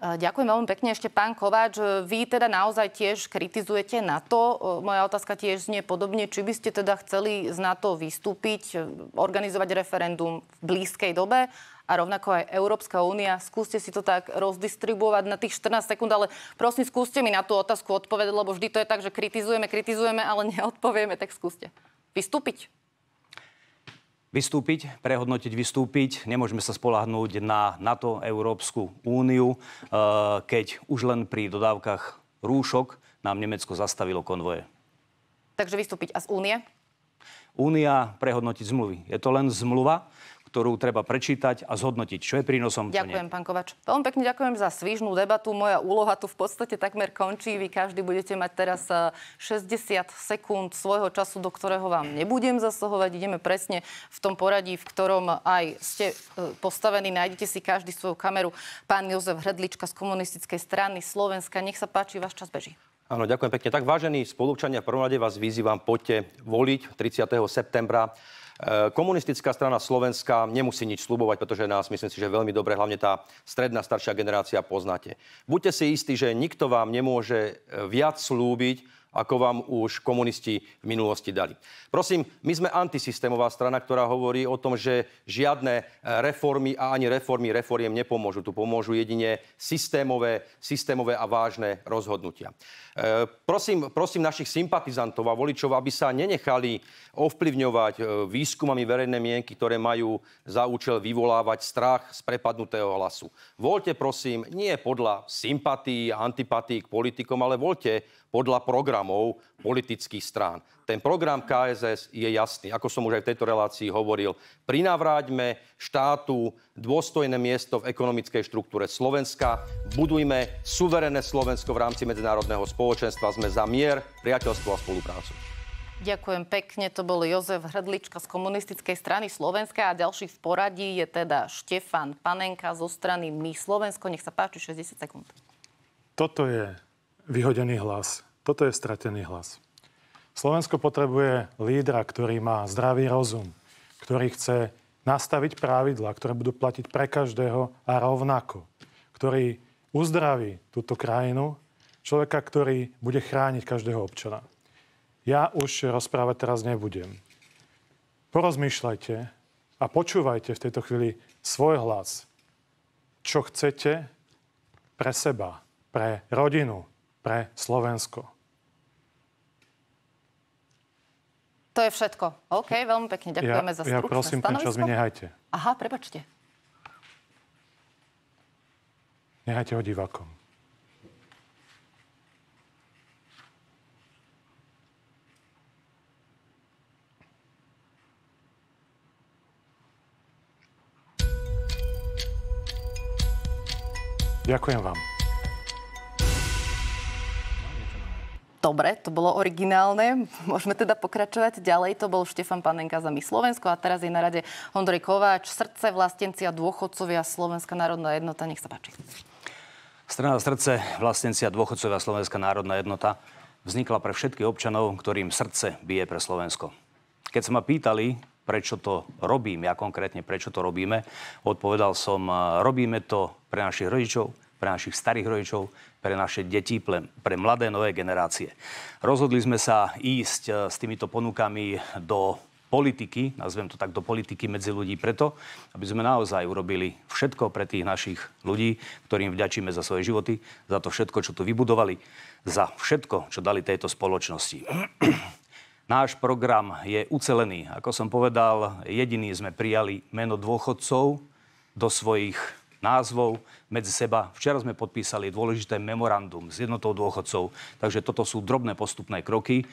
Ďakujem veľmi pekne. Ešte pán Kováč, vy teda naozaj tiež kritizujete NATO. Moja otázka tiež znie podobne. Či by ste teda chceli z NATO vystúpiť, organizovať referendum v blízkej dobe? a rovnako aj Európska únia. Skúste si to tak rozdistribuovať na tých 14 sekúnd, ale prosím, skúste mi na tú otázku odpovedať, lebo vždy to je tak, že kritizujeme, kritizujeme, ale neodpovieme, tak skúste. Vystúpiť? Vystúpiť, prehodnotiť, vystúpiť. Nemôžeme sa spolahnúť na NATO, Európsku úniu, eh, keď už len pri dodávkach rúšok nám Nemecko zastavilo konvoje. Takže vystúpiť a z únie? Únia prehodnotiť zmluvy. Je to len zmluva, ktorú treba prečítať a zhodnotiť, čo je prínosom. Ďakujem, pán Kovač. Veľmi pekne ďakujem za svižnú debatu. Moja úloha tu v podstate takmer končí. Vy každý budete mať teraz 60 eh, sekúnd svojho času, do ktorého vám nebudem zasahovať. Ideme presne v tom poradí, v ktorom aj ste eh, postavení. Nájdete si každý svoju kameru. Pán Jozef Hredlička z komunistickej strany Slovenska. Nech sa páči, váš čas beží. Áno, ďakujem pekne. Tak vážení spolupčania, v prvom rade vás vyzývam, poďte voliť 30. septembra. E, komunistická strana Slovenska nemusí nič slubovať, pretože nás, myslím si, že veľmi dobre, hlavne tá stredná staršia generácia poznáte. Buďte si istí, že nikto vám nemôže e, viac slúbiť, ako vám už komunisti v minulosti dali. Prosím, my sme antisystémová strana, ktorá hovorí o tom, že žiadne e, reformy a ani reformy reforiem nepomôžu. Tu pomôžu jedine systémové, systémové a vážne rozhodnutia. E, prosím, prosím našich sympatizantov a voličov, aby sa nenechali ovplyvňovať e, výskumami verejnej mienky, ktoré majú za účel vyvolávať strach z prepadnutého hlasu. Voľte, prosím, nie podľa sympatí a antipatí k politikom, ale voľte podľa programov politických strán. Ten program KSS je jasný. Ako som už aj v tejto relácii hovoril, prinavráťme štátu dôstojné miesto v ekonomickej štruktúre Slovenska, budujme suverénne Slovensko v rámci medzinárodného spoločenstva, sme za mier, priateľstvo a spoluprácu. Ďakujem pekne. To bol Jozef Hrdlička z komunistickej strany Slovenska a ďalší v poradí je teda Štefan Panenka zo strany My Slovensko. Nech sa páči, 60 sekúnd. Toto je vyhodený hlas. Toto je stratený hlas. Slovensko potrebuje lídra, ktorý má zdravý rozum, ktorý chce nastaviť pravidla, ktoré budú platiť pre každého a rovnako, ktorý uzdraví túto krajinu, človeka, ktorý bude chrániť každého občana. Ja už rozprávať teraz nebudem. Porozmýšľajte a počúvajte v tejto chvíli svoj hlas. Čo chcete pre seba, pre rodinu, pre Slovensko. To je všetko. OK, veľmi pekne ďakujeme ja, za stručné Ja prosím, ten čas mi nehajte. Aha, prepačte. Nehajte ho divákom. Ďakujem vám. Dobre, to bolo originálne. Môžeme teda pokračovať ďalej. To bol Štefan Panenka za My Slovensko a teraz je na rade Ondrej Kováč, srdce, vlastenci a dôchodcovia Slovenská národná jednota. Nech sa páči. Strana srdce, vlastenci a dôchodcovia Slovenská národná jednota vznikla pre všetkých občanov, ktorým srdce bije pre Slovensko. Keď sa ma pýtali, prečo to robím, ja konkrétne prečo to robíme, odpovedal som, robíme to pre našich rodičov, pre našich starých rodičov, pre naše deti, pre, pre mladé nové generácie. Rozhodli sme sa ísť e, s týmito ponukami do politiky, nazvem to tak, do politiky medzi ľudí preto, aby sme naozaj urobili všetko pre tých našich ľudí, ktorým vďačíme za svoje životy, za to všetko, čo tu vybudovali, za všetko, čo dali tejto spoločnosti. Náš program je ucelený. Ako som povedal, jediný sme prijali meno dôchodcov do svojich názvov medzi seba. Včera sme podpísali dôležité memorandum s jednotou dôchodcov, takže toto sú drobné postupné kroky, eh,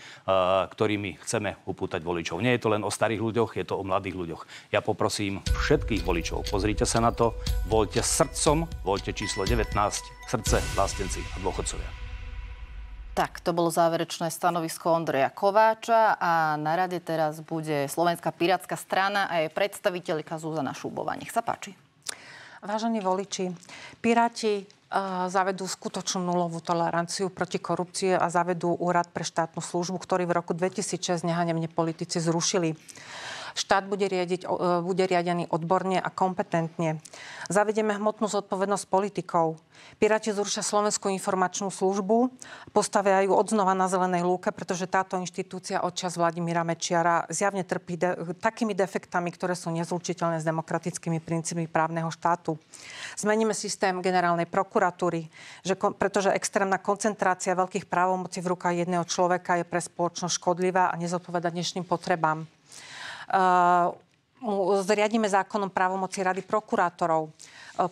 ktorými chceme upútať voličov. Nie je to len o starých ľuďoch, je to o mladých ľuďoch. Ja poprosím všetkých voličov, pozrite sa na to, voľte srdcom, voľte číslo 19, srdce, vlastenci a dôchodcovia. Tak, to bolo záverečné stanovisko Ondreja Kováča a na rade teraz bude Slovenská pirátska strana a jej predstaviteľka Zuzana Šubová. Nech sa páči. Vážení voliči, Piráti eh, zavedú skutočnú nulovú toleranciu proti korupcie a zavedú úrad pre štátnu službu, ktorý v roku 2006 nehanemne politici zrušili. Štát bude, riadiť, bude riadený odborne a kompetentne. Zavedieme hmotnú zodpovednosť politikov. Piráti zrušia Slovenskú informačnú službu, postavia ju odznova na zelenej lúke, pretože táto inštitúcia od čas Vladimíra Mečiara zjavne trpí de- takými defektami, ktoré sú nezlučiteľné s demokratickými princípmi právneho štátu. Zmeníme systém generálnej prokuratúry, že kon- pretože extrémna koncentrácia veľkých právomocí v rukách jedného človeka je pre spoločnosť škodlivá a nezodpoveda dnešným potrebám. Zriadíme zákonom právomoci rady prokurátorov.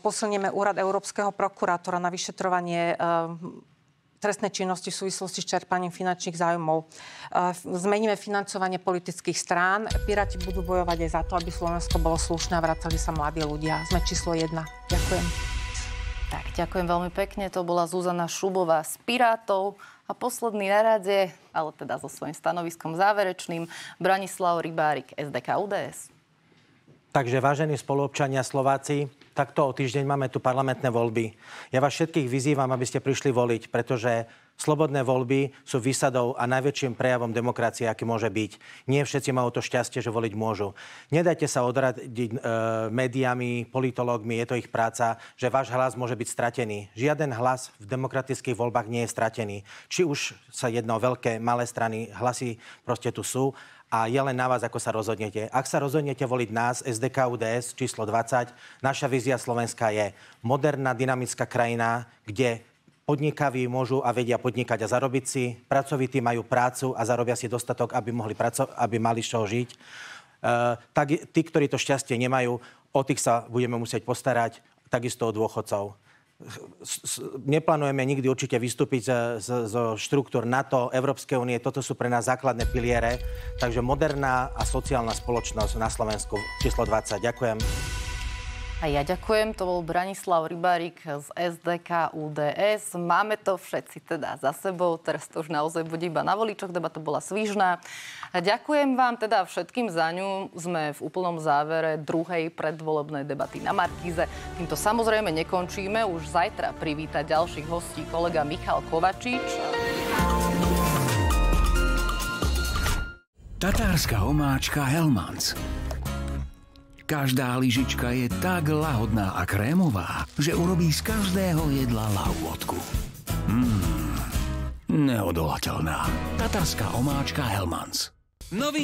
Posilníme úrad Európskeho prokurátora na vyšetrovanie trestnej činnosti v súvislosti s čerpaním finančných zájmov. Zmeníme financovanie politických strán. Piráti budú bojovať aj za to, aby Slovensko bolo slušné a vracali sa mladí ľudia. Sme číslo jedna. Ďakujem. Tak, ďakujem veľmi pekne. To bola Zuzana Šubová z Pirátov. A posledný na rade, ale teda so svojím stanoviskom záverečným, Branislav Rybárik, SDK UDS. Takže vážení spoluobčania Slováci, takto o týždeň máme tu parlamentné voľby. Ja vás všetkých vyzývam, aby ste prišli voliť, pretože slobodné voľby sú výsadou a najväčším prejavom demokracie, aký môže byť. Nie všetci majú to šťastie, že voliť môžu. Nedajte sa odradiť e, médiami, politológmi, je to ich práca, že váš hlas môže byť stratený. Žiaden hlas v demokratických voľbách nie je stratený. Či už sa jedno veľké, malé strany, hlasy proste tu sú a je len na vás, ako sa rozhodnete. Ak sa rozhodnete voliť nás, SDK UDS číslo 20, naša vízia Slovenska je moderná, dynamická krajina, kde podnikaví môžu a vedia podnikať a zarobiť si, pracovití majú prácu a zarobia si dostatok, aby, mohli praco- aby mali z čoho žiť. Uh, tak tí, ktorí to šťastie nemajú, o tých sa budeme musieť postarať, takisto o dôchodcov neplánujeme nikdy určite vystúpiť zo štruktúr NATO, Európskej únie. Toto sú pre nás základné piliere. Takže moderná a sociálna spoločnosť na Slovensku číslo 20. Ďakujem. A ja ďakujem, to bol Branislav Rybárik z SDK UDS. Máme to všetci teda za sebou, teraz to už naozaj bude iba na voličoch, debata bola svížná. A ďakujem vám teda všetkým za ňu. Sme v úplnom závere druhej predvolebnej debaty na Markíze. Týmto samozrejme nekončíme, už zajtra privíta ďalších hostí kolega Michal Kovačič. Tatárska omáčka Helmans. Každá lyžička je tak lahodná a krémová, že urobí z každého jedla lahôdku. Mmm, neodolateľná. Tatarská omáčka Helmans. Nový